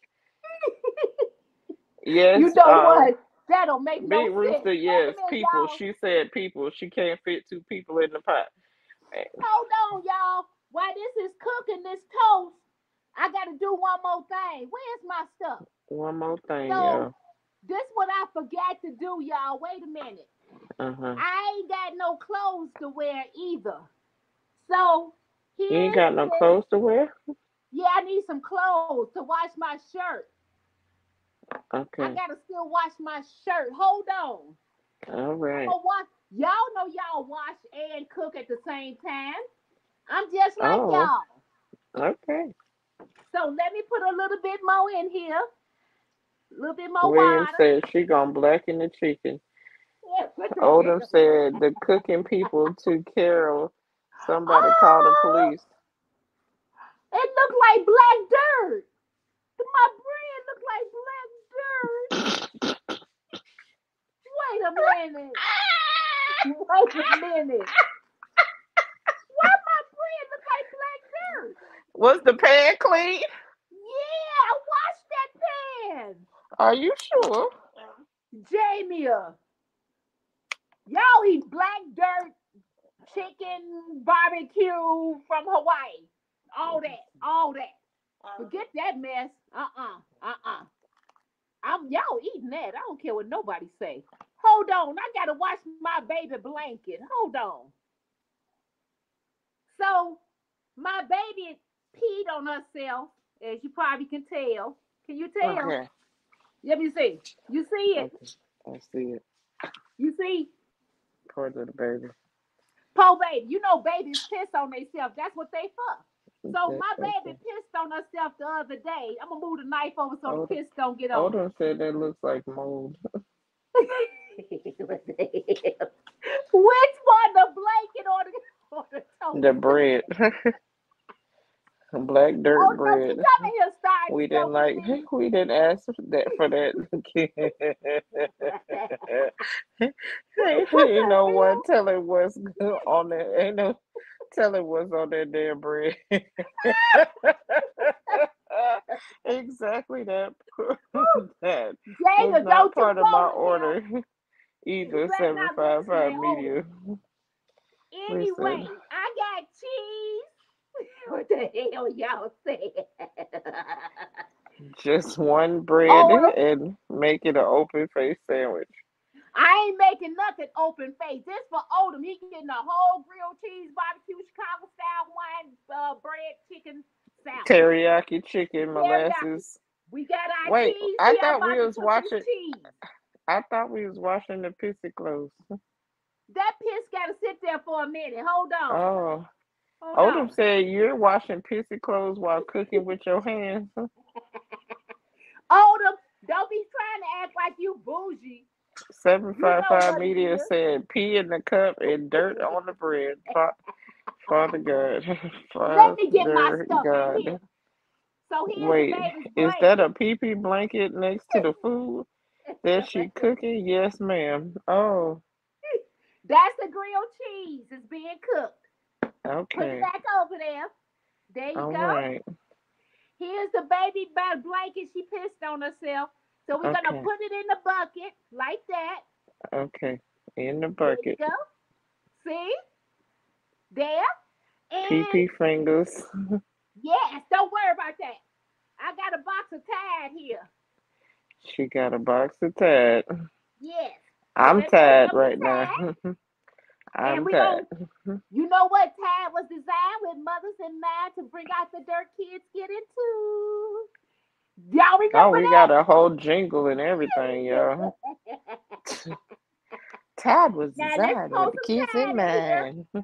Yes, you know um, what? That don't make no Big sense. Rooster, Wait yes, people. y'all. She said people. She can't fit two people in the pot. Hold on, y'all. While this is cooking this toast, I gotta do one more thing. Where's my stuff? One more thing, So, y'all. This what I forgot to do, y'all. Wait a minute. Uh-huh. I ain't got no clothes to wear either. So You ain't got no clothes to wear? Yeah, I need some clothes to wash my shirt. Okay. I gotta still wash my shirt. Hold on. All right. Wash. Y'all know y'all wash and cook at the same time. I'm just like Oh. y'all. Okay. So let me put a little bit more in here. A little bit more William water. said she gonna blacken the chicken. Odom said the cooking people to Carol. Somebody called the Oh! police. It looked like black dirt. My bread looked like black dirt. Wait a minute. Wait a minute. Why my bread look like black dirt? Was the pan clean? Yeah, I washed that pan. Are you sure? Jamie. Y'all eat black dirt, chicken, barbecue from Hawaii. All that, all that. Forget that mess. Uh-uh. Uh-uh. I'm y'all eating that. I don't care what nobody say. Hold on. I gotta wash my baby blanket. Hold on. So my baby peed on herself, as you probably can tell. Can you tell? Okay. Let me see. You see it? okay. I see it. You see? Poor little baby. Poor baby. You know babies piss on themselves. That's what they fuck. So my baby pissed on herself the other day. I'm gonna move the knife over so the piss don't get on. Odom said that looks like mold. Which one, the blanket or the, or the? The bread. Black dirt Oh, bread. she come here starting We didn't like we didn't ask for that for that. you know what? Tell it what's good on there. Ain't no tell it what's on that damn bread. exactly that. that Jada, was not part of my order. Either seven five five that media. Anyway, Listen. I got cheese. What the hell y'all said? Just one bread Oh. and make it an open face sandwich. I ain't making nothing open face. This for Odom. He getting a whole grilled cheese barbecue Chicago style wine uh, bread chicken sandwich. Teriyaki chicken, molasses. We got our Wait, cheese. I we thought we was watching- Cheese. I thought we was washing the pissy clothes. That piss gotta sit there for a minute. Hold on. Oh, On. Odom said you're washing pissy clothes while cooking with your hands. Odom, don't be trying to act like you bougie. Seven five five five know five what it media said pee in the cup and dirt on the bread. Fa- Father God, Let me get my Father stuff in God. here. So here's Wait, is that a pee pee blanket next to the food that she cooking? Yes, ma'am. Oh, That's the grilled cheese. It's being cooked. Put okay. it back over there. There you All go. right. Here's the baby ba- blanket. She pissed on herself. So we're gonna put it in the bucket like that. Okay. In the There you bucket. go. See? There. Pee And pee fingers. Yes, don't worry about that. I got a box of Tide here. She got a box of Tad. Yes. I'm let's tired open right now. I'm and we tired. gon' you know what Tide was designed with mothers in mind to bring out the dirt kids get into. Y'all remember Oh, we that? got a whole jingle and everything, y'all. Tide was Now, designed with the kids in in mind.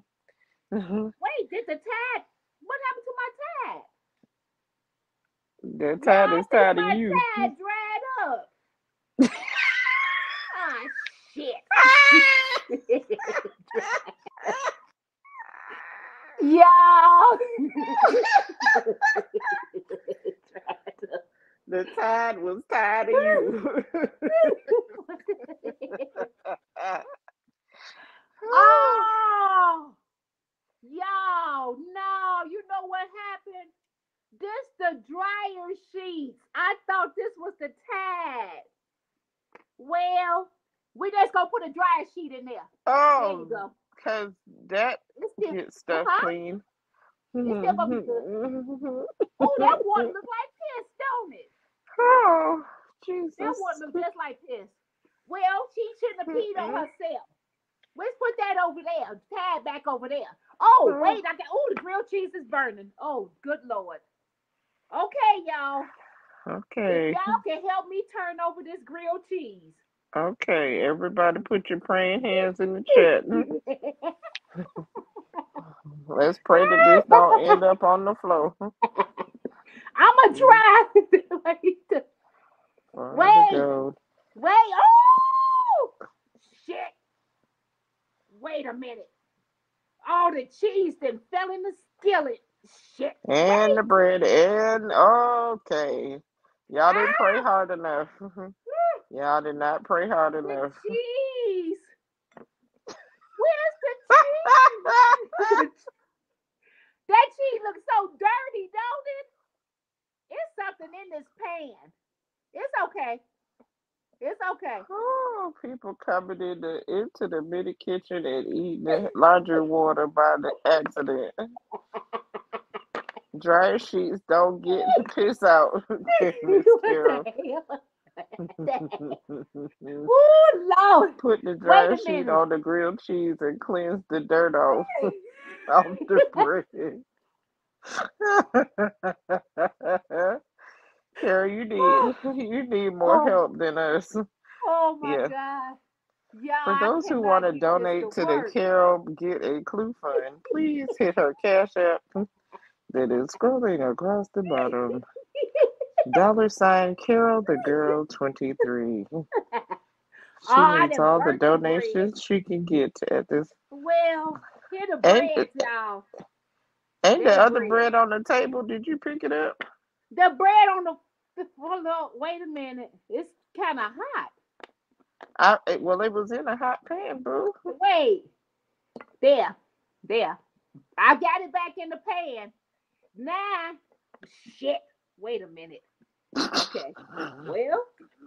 Mhm. Wait, did the Tide? What happened to my Tide? the Y'all is of my you. Tide dried up. shit. Y'all. The Tide was tired of you. oh, y'all, no, you know what happened? This the dryer sheets. I thought this was the tag. Well, we just gonna put a dryer sheet in there. There you oh, go. because that It's still, gets stuff uh-huh. clean. It's still gonna be oh, that water look like piss, don't it? oh, Jesus. That water look just like piss. Well, she shouldn't have peed on herself. Let's put that over there. Tag back over there. Oh, Mm. wait, I got oh the grilled cheese is burning. Oh, good lord. Okay, y'all. Okay. If y'all can help me turn over this grilled cheese. Okay. Everybody put your praying hands in the chat. Let's pray that this don't end up on the floor. I'ma try. wait, Wait. Wait. Oh shit. Wait a minute. All the cheese then fell in the skillet. Shit. And the bread and okay. Y'all didn't pray ah! hard enough. Y'all did not pray hard The enough. cheese. Where's the cheese? that cheese looks so dirty, don't it? It's something in this pan. It's okay. It's okay. Oh, people coming in the, into the mini kitchen and eating the laundry water by the accident. Dryer sheets don't get the piss out, Miss what Karel. the hell? Ooh, Lord. Put the dryer sheet on the grilled cheese and cleanse the dirt off off the bread. Karel, you need you need more Oh. help than us. Oh my Yeah. God. Yeah, For those who want to donate to to the. Karel Get a Clue Fund, please hit her cash app that is scrolling across the bottom. Dollar sign Karel the Girl 23. She Oh, needs all the bread. donations she can get at this. Well, here the And- bread, y'all. Ain't There's the other bread. bread on the table? Did you pick it up? The bread on the. Hold on, wait a minute. It's kind of hot. I well, it was in a hot pan, boo. Wait. There. There. I got it back in the pan. Now, shit. Wait a minute. Okay. Well,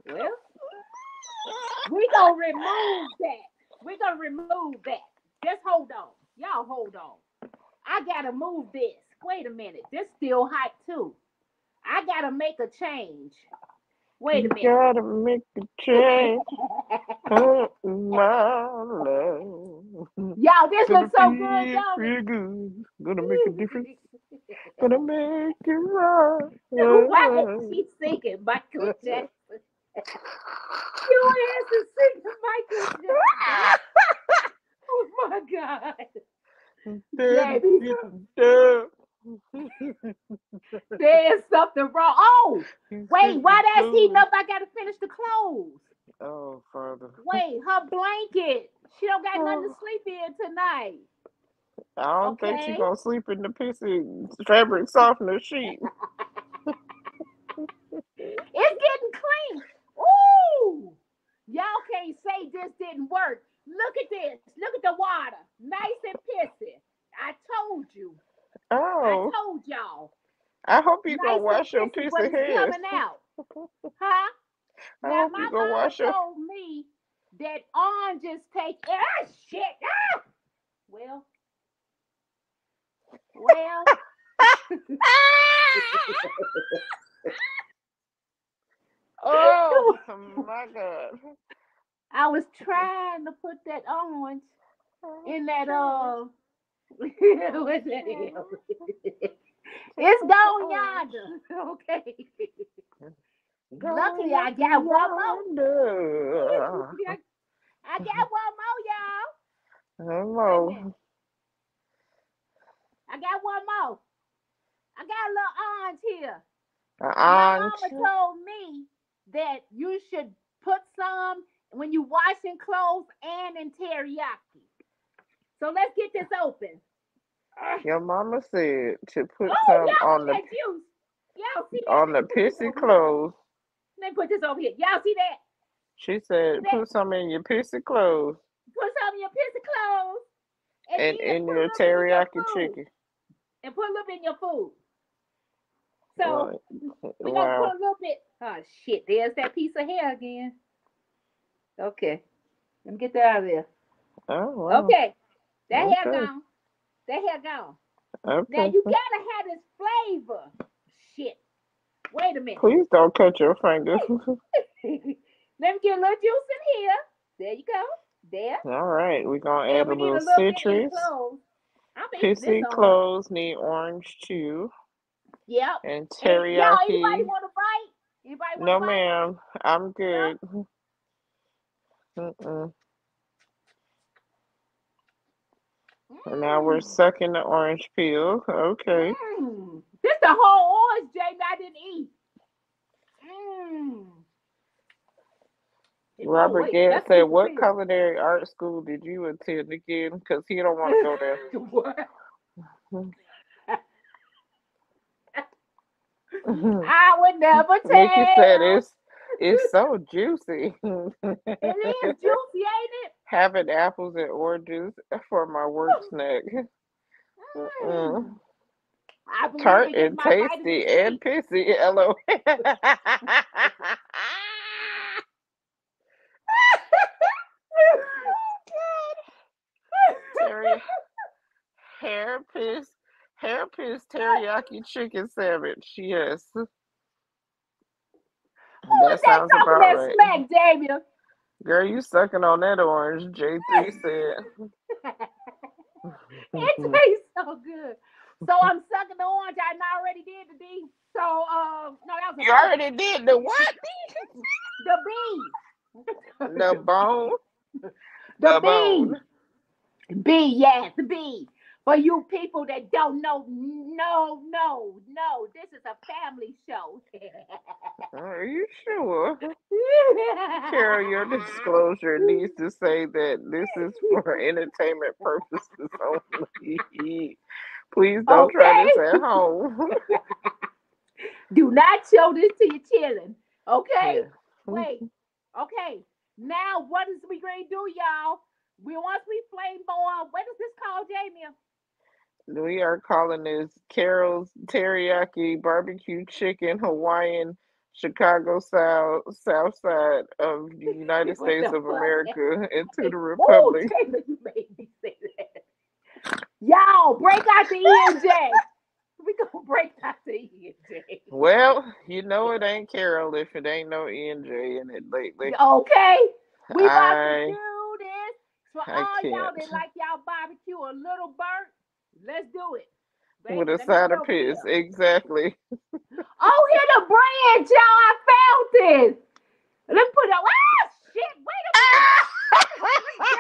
well, we gonna remove that. we gonna remove that. Just hold on. Y'all hold on. I gotta move this. Wait a minute. This still hot too. I gotta make a change. Wait a You minute. gotta make the change, oh, my love. Y'all, this looks so good, real good. Gonna make a difference. Gonna make it right. Why is she singing Michael Jackson? Your ass is singing Michael Jackson. Oh my God. Baby. There's something wrong. Oh, wait, while that's heating up, I gotta finish the clothes. Oh, Father. Wait, her blanket. She don't got nothing to Oh. sleep in tonight. I don't think Okay. she gonna sleep in the pissy fabric softener sheet. It's getting clean. Ooh. Y'all can't say this didn't work. Look at this. Look at the water. Nice and pissy. I told you. I Oh, told y'all. I hope you gonna wash your piece of hair. coming out. Huh? I Now hope my you gonna wash your. told me that oranges take ah shit. Ah! Well. Well, oh my god. I was trying to put that orange in that uh what's that it's gone yonder. Okay. Luckily I got one more. I got one more, y'all. Hello. I got one more. I got a little orange here. My Uh-uh. mama told me that you should put some when you washing clothes and in teriyaki. So let's get this open. Your mama said to put Oh, some on the juice? Y'all see that? on the pissy clothes. Let me put this over here. Y'all see that? She said That- put some in your pissy clothes Put some in your pissy clothes. and then in your in teriyaki food. chicken. And put a little bit in your food. So Right. we gonna Wow. put a little bit. Oh shit! There's that piece of hair again. Okay, let me get that out of there. Oh wow. Okay, that hair Okay. gone. That hair gone. Now you gotta have this flavor. Shit. Wait a minute. Please don't cut your fingers. Let me get a little juice in here. There you go. There. All right, we're gonna And add we a little little citrus. cloves. I'm eating Pissy clothes need orange too, Yep. and And y'all, anybody teriyaki. want to bite? Anybody want No, to bite? ma'am, I'm good. Mm-mm. And now we're Mm. sucking the orange peel. Okay. Mm. This the whole orange, Jamie. I didn't eat. Mm. Oh, Robert wait, Gant said, "What culinary art school did you attend again? Because he don't want to go there." What? I would never tell. Nikki said, "It's it's so juicy." It is juicy, ain't it? Having apples and oranges for my work snack. Mm. Tart and tasty and pissy. LOL. Terry, hair piss, hair piss teriyaki chicken sandwich. Yes, that that sounds about that right. smack, Damien? Girl, you sucking on that orange? J three said. It tastes so good. So I'm sucking the orange. I already did the D. So uh, no, that was a You already did the what? the B. The bone. The, the B. bone. B, yes, the B. For you people that don't know, no, no, no, this is a family show. Are you sure? Karel, your disclosure needs to say that this is for entertainment purposes only. Please don't try this at home. Do not show this to your children. Okay? Yeah. Wait. Okay. Now what is we gonna do, y'all? We once we flame boil, what is this called, Jamie? We are calling this Karel's Teriyaki Barbecue Chicken Hawaiian Chicago South South Side of the United States the of fuck? America into the Ooh, Republic. Jamie, you made me say that. Y'all, break out the ENJ. We gonna break out the ENJ. Well, you know it ain't Karel if it ain't no ENJ in it lately. Okay. We about I to do this. For I all y'all that like y'all barbecue a little burnt, let's do it. Baby, with a side of over here. exactly. Oh, here the branch, y'all. I found this. Let me put it up. Ah, shit. Wait a minute.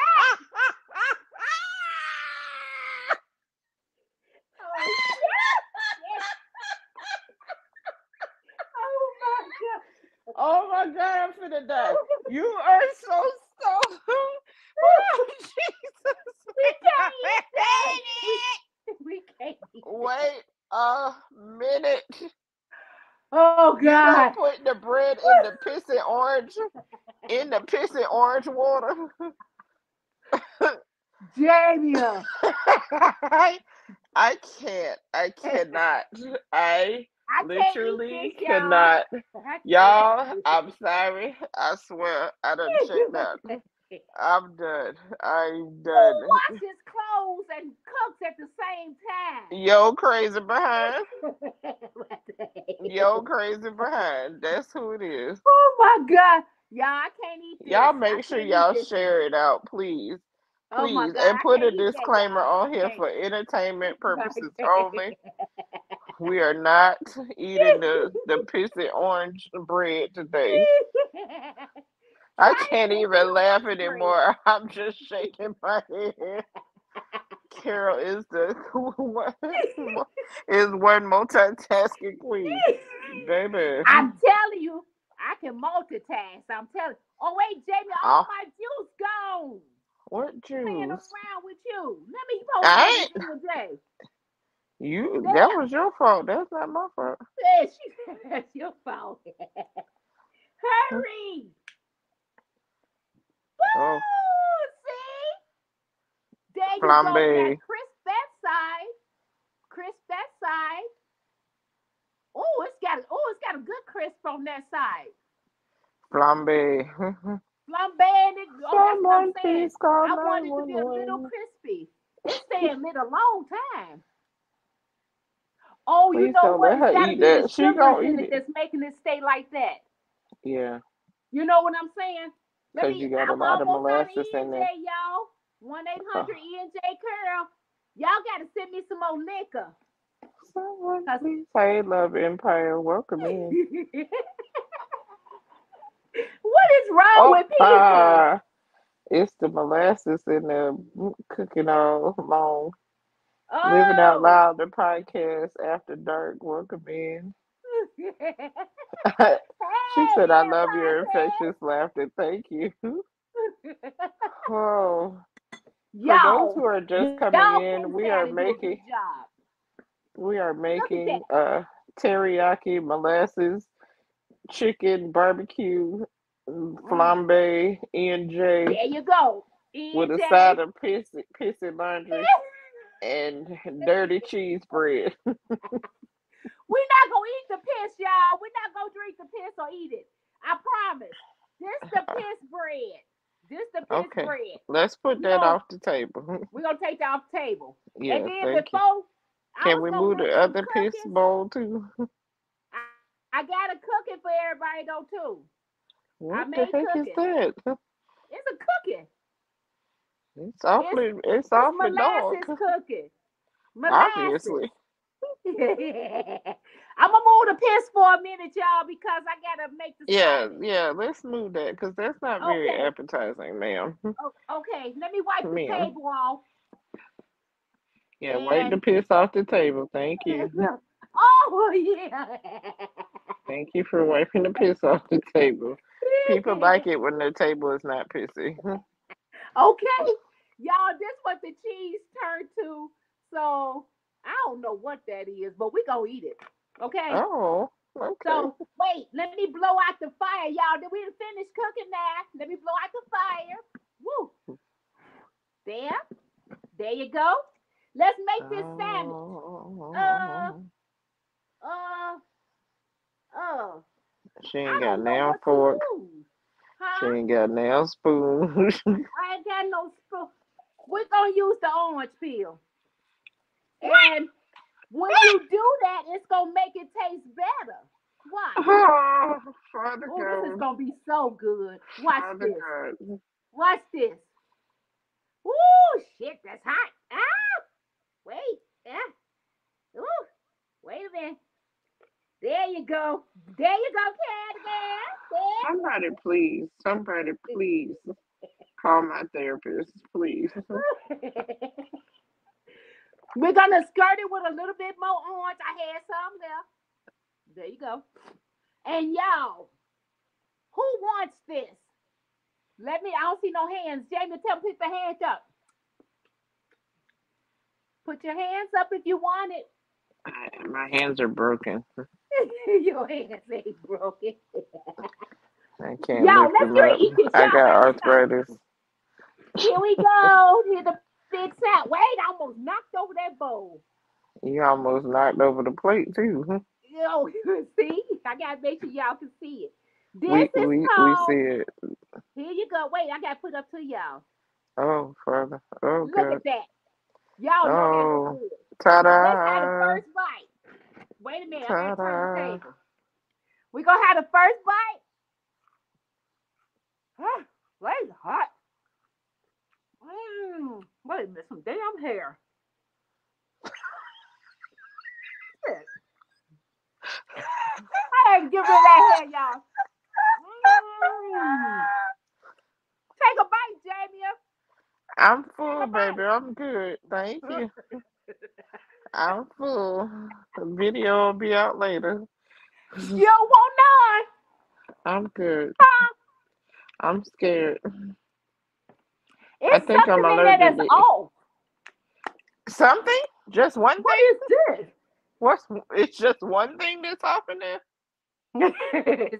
Oh. Oh, my God. oh my god, I'm finna die. You are so so. Oh, Jesus. We can't. We can't. Wait a minute. Oh, God. don't put the bread in the pissing orange in the pissing orange water. Jamie. I, I can't. I cannot. I I literally this, y'all. cannot. Y'all, I'm sorry. I swear, I done checked out. I'm done. I'm Who done. washes clothes and cooks at the same time. Yo, crazy behind. What the heck? Yo, crazy behind. That's who it is. Oh my god. Y'all, I can't eat this. Y'all I make sure y'all share it out, please. Oh Please. God, and put a can't eat that, disclaimer on here for entertainment purposes only. We are not eating the, the pissy orange bread today. I can't even laugh anymore. I'm just shaking my head. Karel is the is one multitasking queen, baby. I'm telling you, I can multitask. I'm telling. Oh wait, Jamie, all Oh. my juice gone. What juice? Playing around with you. Let me post I this. You that was your fault. That's not my fault. That's your fault. Hurry! Oh. See? There you go. Flambe. Now crisp that side. Crisp that side. Oh, it's got oh, it's got a good crisp on that side. Flambe. Flambe it. Oh, that's what I'm Someone saying. please call I want it to be a little 911. crispy. It's staying lit a long time. Oh, you know don't what? let It's her gotta eat be the that. She sugars gonna in eat it it. that's making it stay like that. Yeah. You know what I'm saying? Let 'Cause me- you got a lot of molasses in there. y'all. One eight hundred ENJ Karel. Y'all gotta send me some more liquor. Someone Cause- please. Hey, Love Empire. Welcome in. what is wrong Oh, with people? ah, it's the molasses in the cooking all long. Living Out Oh. Loud, the podcast after dark. Welcome in. she said, I love your infectious laughter. Thank you. Oh, for those who are just coming in, we are I do a good making we are making uh teriyaki molasses chicken barbecue mm, flambe ENJ There you go. with a side of pissy pissy laundry and dirty cheese bread. We're not gonna eat the piss, y'all. We're not gonna drink the piss or eat it. I promise. This the piss bread. This the piss Okay. bread. Let's put that No. off the table. We're gonna take that off the table. yeah, and then thank you. before Can we move the other piss bowl too? I got a cookie for everybody though too. What the made heck cookies. is that? It's a cookie. It's awfully it's, It's awfully dark. molasses cookie. Molasses. Obviously. I'm gonna move the piss for a minute, y'all, because I gotta make the Yeah, yeah, let's move that because that's not very appetizing, ma'am. Okay, let me wipe the table off. Yeah, wipe the piss off the table. Thank you. oh yeah. Thank you for wiping the piss off the table. People like it when their table is not pissy. Okay, y'all, this what the cheese turned to. So I don't know what that is, but we gonna eat it. Okay. Oh, okay. So wait, let me blow out the fire, y'all. Did we finish cooking now? Let me blow out the fire. Woo. There. There you go. Let's make this sandwich. Oh. Uh uh she ain't got nail fork. use. She ain't got nail spoon. I ain't got no spoon. We're gonna use the orange peel. And when you do that, it's gonna make it taste better. Watch. oh, Father Oh, this is gonna be so good. Watch Father this. God. Watch this. Ooh, shit, that's hot. Ah, wait, yeah. Ooh, wait a minute. There you go. There you go, Candy Somebody please, somebody please call my therapist, please. We're gonna skirt it with a little bit more orange. I had some there. There you go. And y'all, who wants this? Let me. I don't see no hands. Jamie, tell me put the hands up. Put your hands up if you want it. I- my hands are broken. Your hands ain't broken. I can't Y'all, let's do it. I got arthritis. Here we go. Here's the sound. Wait, I almost knocked over that bowl. You almost knocked over the plate too. Yo, oh, see? I gotta make sure y'all can see it. This We is we we see it. Here you go. Wait, I gotta put up to y'all. Oh, Father. Oh, Look God. at that. Y'all know Oh, was good. Let's have the first bite. Wait a minute, I gotta turn the table. We gonna have the first bite. Huh, hot. Mmm, wait a minute, some damn hair. I had to get rid of that hair, y'all. Mm. Take a bite, Jamie. I'm full, baby. I'm good. Thank you. I'm full. The video will be out later. You don't want none. I'm good. I'm scared. It's think I'm something in there that's allergic. off. Something? Just one thing? is this? What's it's just one thing that's off in there?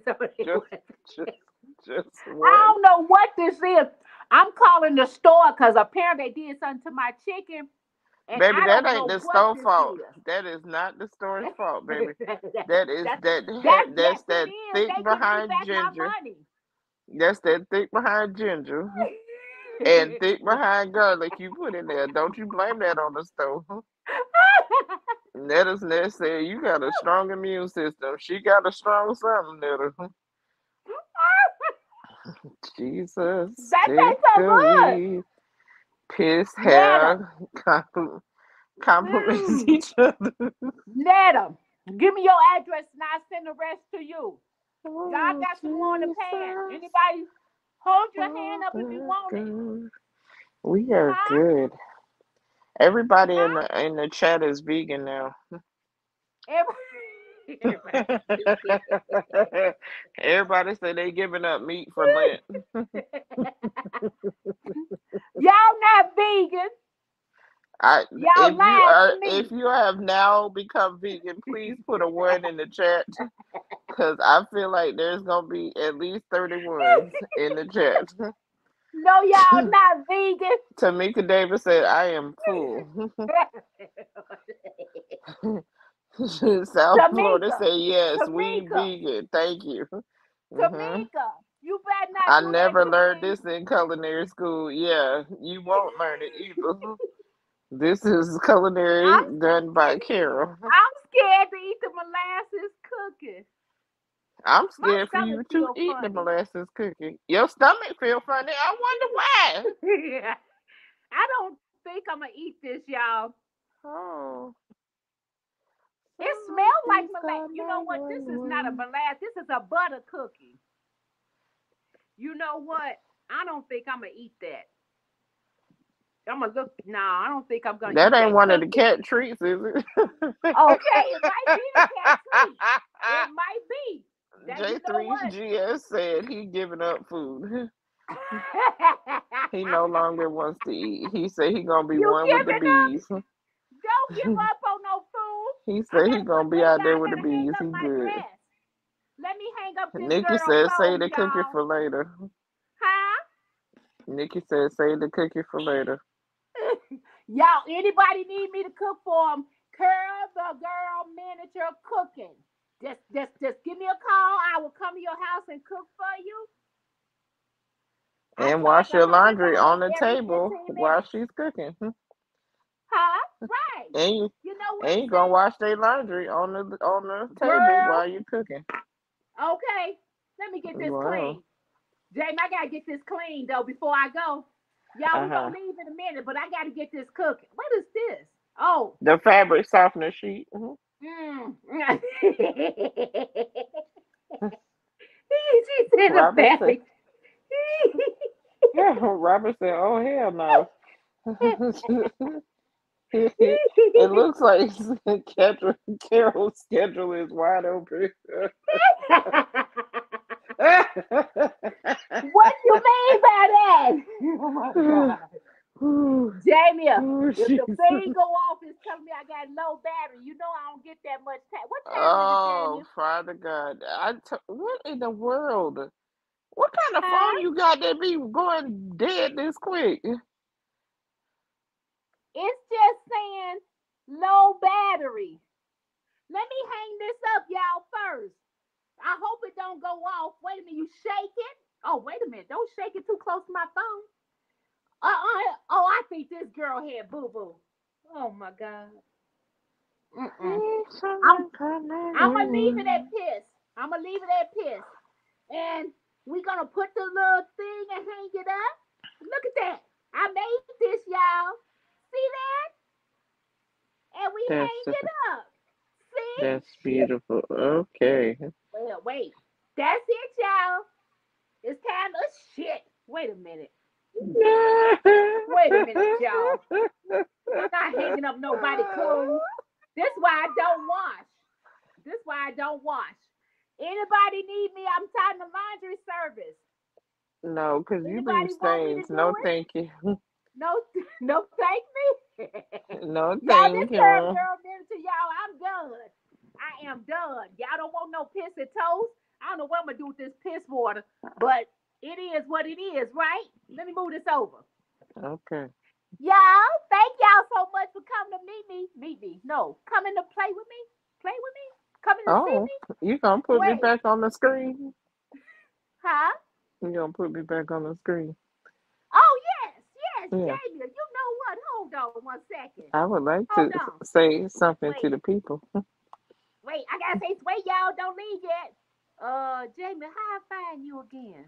So Just just I don't know what this is. I'm calling the store because apparently they did something to my chicken. Baby, that ain't the what store fault. is. That is not the store's fault, baby. That- That is That's- that that- that's yes, that is. thick They give me behind ginger. That's that thick behind ginger. And thick behind garlic you put in there. Don't you blame that on the stove. Netta's net said you got a strong immune system. She got a strong something, Netta. Jesus. That tastes so good. Piss hair compl- compliments Mm. each other. Netta, give me your address and I'll send the rest to you. Oh, God got some more in the pan. Anybody hold your oh, hand up if you want it. We are Huh? good. Everybody in the in the chat is vegan now. Every- Everybody say they giving up meat for Lent. Y'all not vegan. I, Y'all if you are if you have now become vegan, please put a one in the chat because I feel like there's gonna be at least thirty ones in the chat. No, y'all not vegan. Tamika Davis said, "I am full." South Florida Tamika, said, "Yes, we vegan. Thank you." Mhm. Tamika, you better not. I never learned this in culinary school. Yeah, you won't learn it either. This is culinary I'm- done by Karel. I'm scared to eat the molasses cookie. I'm scared for you to feel eat the molasses cookie. Your stomach feel funny. I wonder why. Yeah. I don't think I'm gonna eat this, y'all. Oh. It smells like molasses. You know what? This is not a molasses. This is a butter cookie. You know what? I don't think I'm gonna eat that. I'm gonna look. No, I don't think I'm gonna. That ain't one of the cat treats, is it? Okay, it might be the cat treat. It might be. That- you know what? J3GS said he giving up food. He no longer wants to eat. He said he gonna be You one with the giving up? bees. Don't give up on no food. He said he gonna be out there with the bees. He good. dress. Let me hang up this Nikki said save the cookie for later. Huh? Nikki said save the cookie for later. Y'all, anybody need me to cook for them? Karel the girl miniature cooking. Just, just, just give me a call. I will come to your house and cook for you. And wash your laundry on the table while she's cooking. Hmm. Huh? Right. And you You know what? and you gonna wash their laundry on the on the table Girl. while you're cooking. Okay. Let me get this Wow. clean. Jamie, I gotta get this clean though before I go. Y'all, we Uh-huh. gonna leave in a minute, but I gotta get this cooking. What is this? Oh, The fabric softener sheet. Mhm. mm. she said Robert said- fabric. Yeah, Robert said, "Oh hell no." it looks like Karel's schedule is wide open. What you mean by that? Oh my god. Ooh, Jamie, ooh, if the Jesus. thing go off, it's telling me I got low battery. You know I don't get that much time. What time Oh, is it, oh, Father God. I t- what in the world? What kind of Huh? phone you got that be going dead this quick? It's just saying low battery. Let me hang this up, y'all, first. I hope it don't go off. Wait a minute, you shake it? Oh, wait a minute. Don't shake it too close to my phone. Uh-uh. Oh, I think this girl had boo-boo. Oh my God. Mm-mm. I'm gonna leave it at piss. I'm gonna leave it at piss. And we're gonna put the little thing and hang it up. Look at that. I made this, y'all. See that? And we That's hang it up. See? that's beautiful. Okay. Well, wait. That's it, y'all. It's time to shit. Wait a minute. Wait a minute, y'all. I'm not hanging up nobody clothes. This why I don't wash. This why I don't wash. Anybody need me? I'm tired of laundry service. No, because you leave to stains. No, it? thank you. No, no, thank me. No, thank you. girl minister, y'all, I'm done. I am done. Y'all don't want no piss and toast. I don't know what I'm gonna do with this piss water, but it is what it is, right? Let me move this over. Okay. Y'all, thank y'all so much for coming to meet me. Meet me. No, coming to play with me. Play with me. Coming to see Oh, me. you gonna put me back on the screen? Huh? You gonna put me back on the screen? Oh yes, yes, Yeah. Jamie. You know what? Hold on one second. I would like to on. say something to the people. Wait, I gotta say, wait, y'all don't leave yet. Uh, Jamie, how I find you again?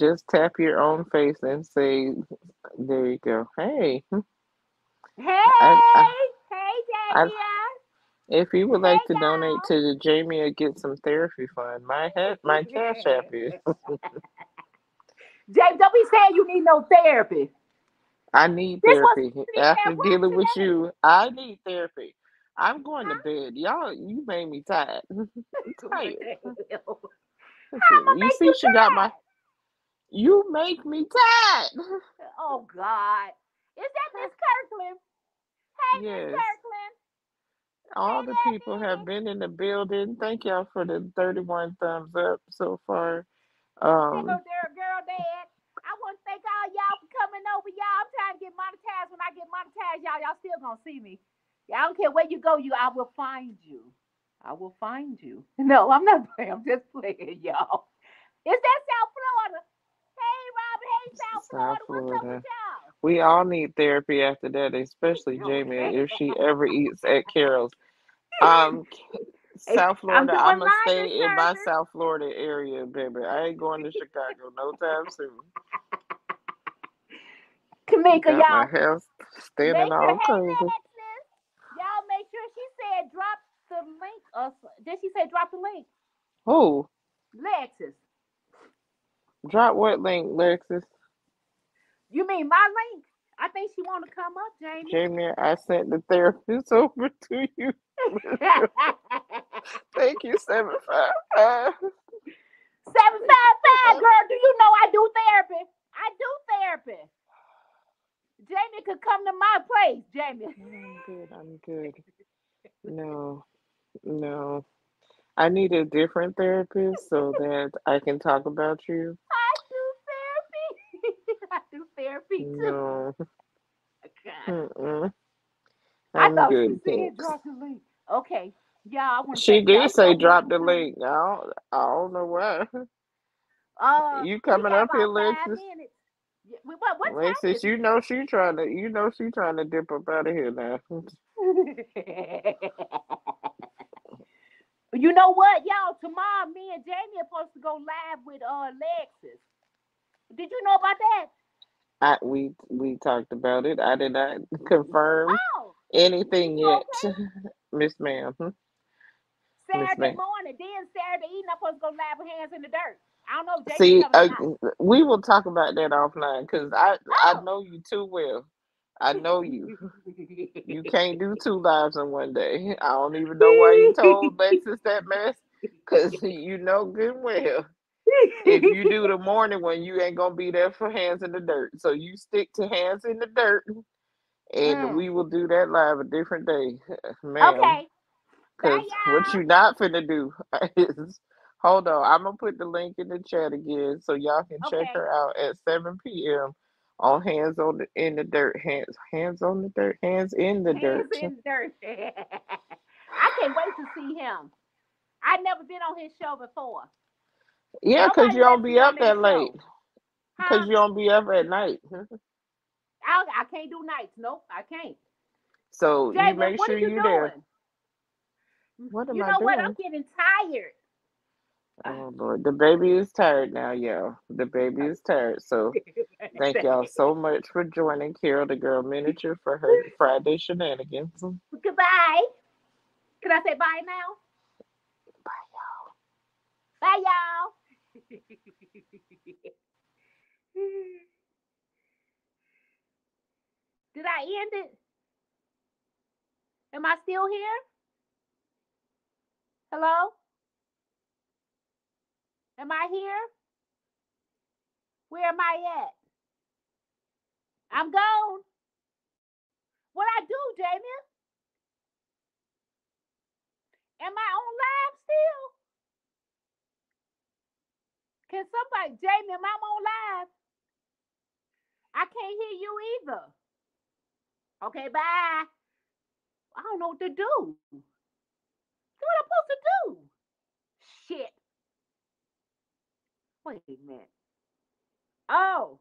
Just tap your own face and say, "There you go." Hey, Hey, I- hey, I- Jamie. if you would like Hey, to donate y'all. to the Jamie or get some therapy fund, my head, my cash app is. Jamie, don't be saying you need no therapy. I need This therapy after dealing with today. you. I need therapy. I'm going to bed. Y'all, you made me tired. Tired. How am I You see, you she got my. You make me tired. Oh God, is that Miss Kirkland? Hey, Miss Yes. Kirkland. All Hey the people have been in the building. Thank y'all for the 31 thumbs up so far. Um, girl, dad. I want to thank all y'all for coming over, y'all. I'm trying to get monetized. When I get monetized, y'all, y'all still gonna see me. Y'all don't care where you go, you. I will find you. I will find you. No, I'm not playing. I'm just playing, y'all. Is that South Florida? Hey, Robert. Hey, South South Florida. Florida. We all need therapy after that, especially Jamie if she ever eats at Karel's. Um, South Florida. I'm gonna stay in my. South Florida area, baby. I ain't going to Chicago no time soon. Kamika, my y'all. house Make standing all crazy. Lexus. Y'all make sure she said drop the link. Uh, did she say drop the link? Who? Lexus. Drop what link, Lexus? You mean my link? I think she want to come up, Jamie. Jamie, I sent the therapist over to you. Thank you, seven five five. Seven five five, girl. Do you know I do therapy? I do therapy. Jamie could come to my place, Jamie. I'm good. I'm good. No, no. I need a different therapist so that I can talk about you. I do therapy. I do therapy too. No. God. Mm-mm. I I'm thought good, she said drop the link. Okay. Yeah, I want She did say drop the link. I don't, I don't know why. Uh, You coming up here, Lexus? minutes. Yeah, we- What, what Lexus, you know she trying to, you know she trying to dip up out of here now. you know what, y'all? Tomorrow, me and Jamie are supposed to go live with uh Lexus. Did you know about that? I we we talked about it. I did not confirm Oh, anything yet, okay? Miss Ma'am. Hmm? Miss Saturday Ma'am. morning, then Saturday evening, I'm supposed to go live with Hands in the Dirt. I don't know Jamie See, uh, we will talk about that offline because I I Oh. know you too well. I know you. You can't do two lives in one day. I don't even know why you told Lexus that mess because you know good and well if you do the morning one, you ain't gonna be there for hands in the dirt. So you stick to hands in the dirt, and Mm. we will do that live a different day, ma'am. Okay. Because what y'all. not finna do is hold on. I'm gonna put the link in the chat again so y'all can check her out at 7 p.m. on hands on the in the dirt. Hands hands on the dirt. Hands in the Hands dirt. in the dirt. I can't wait to see him. I've never been on his show before. Yeah, because you don't be up that late. Because Huh? you don't be up at night. I, I can't do nights. Nope, I can't. So you make sure are you doing? there. What am you I know what? I'm getting tired. Oh Lord, the baby is tired now, yo. The baby is tired. So thank y'all so much for joining Karel the Girl Miniature for her Friday shenanigans. Goodbye. Can I say bye now? Bye y'all. Bye, y'all. Did I end it? Am I still here? Hello? Am I here? Where am I at? I'm gone. What I do, Jamie? Am I on live still? Can somebody, Jamie, am I on live? I can't hear you either. Okay, bye. I don't know what to do. What am I supposed to do? Shit. Wait a minute. Oh,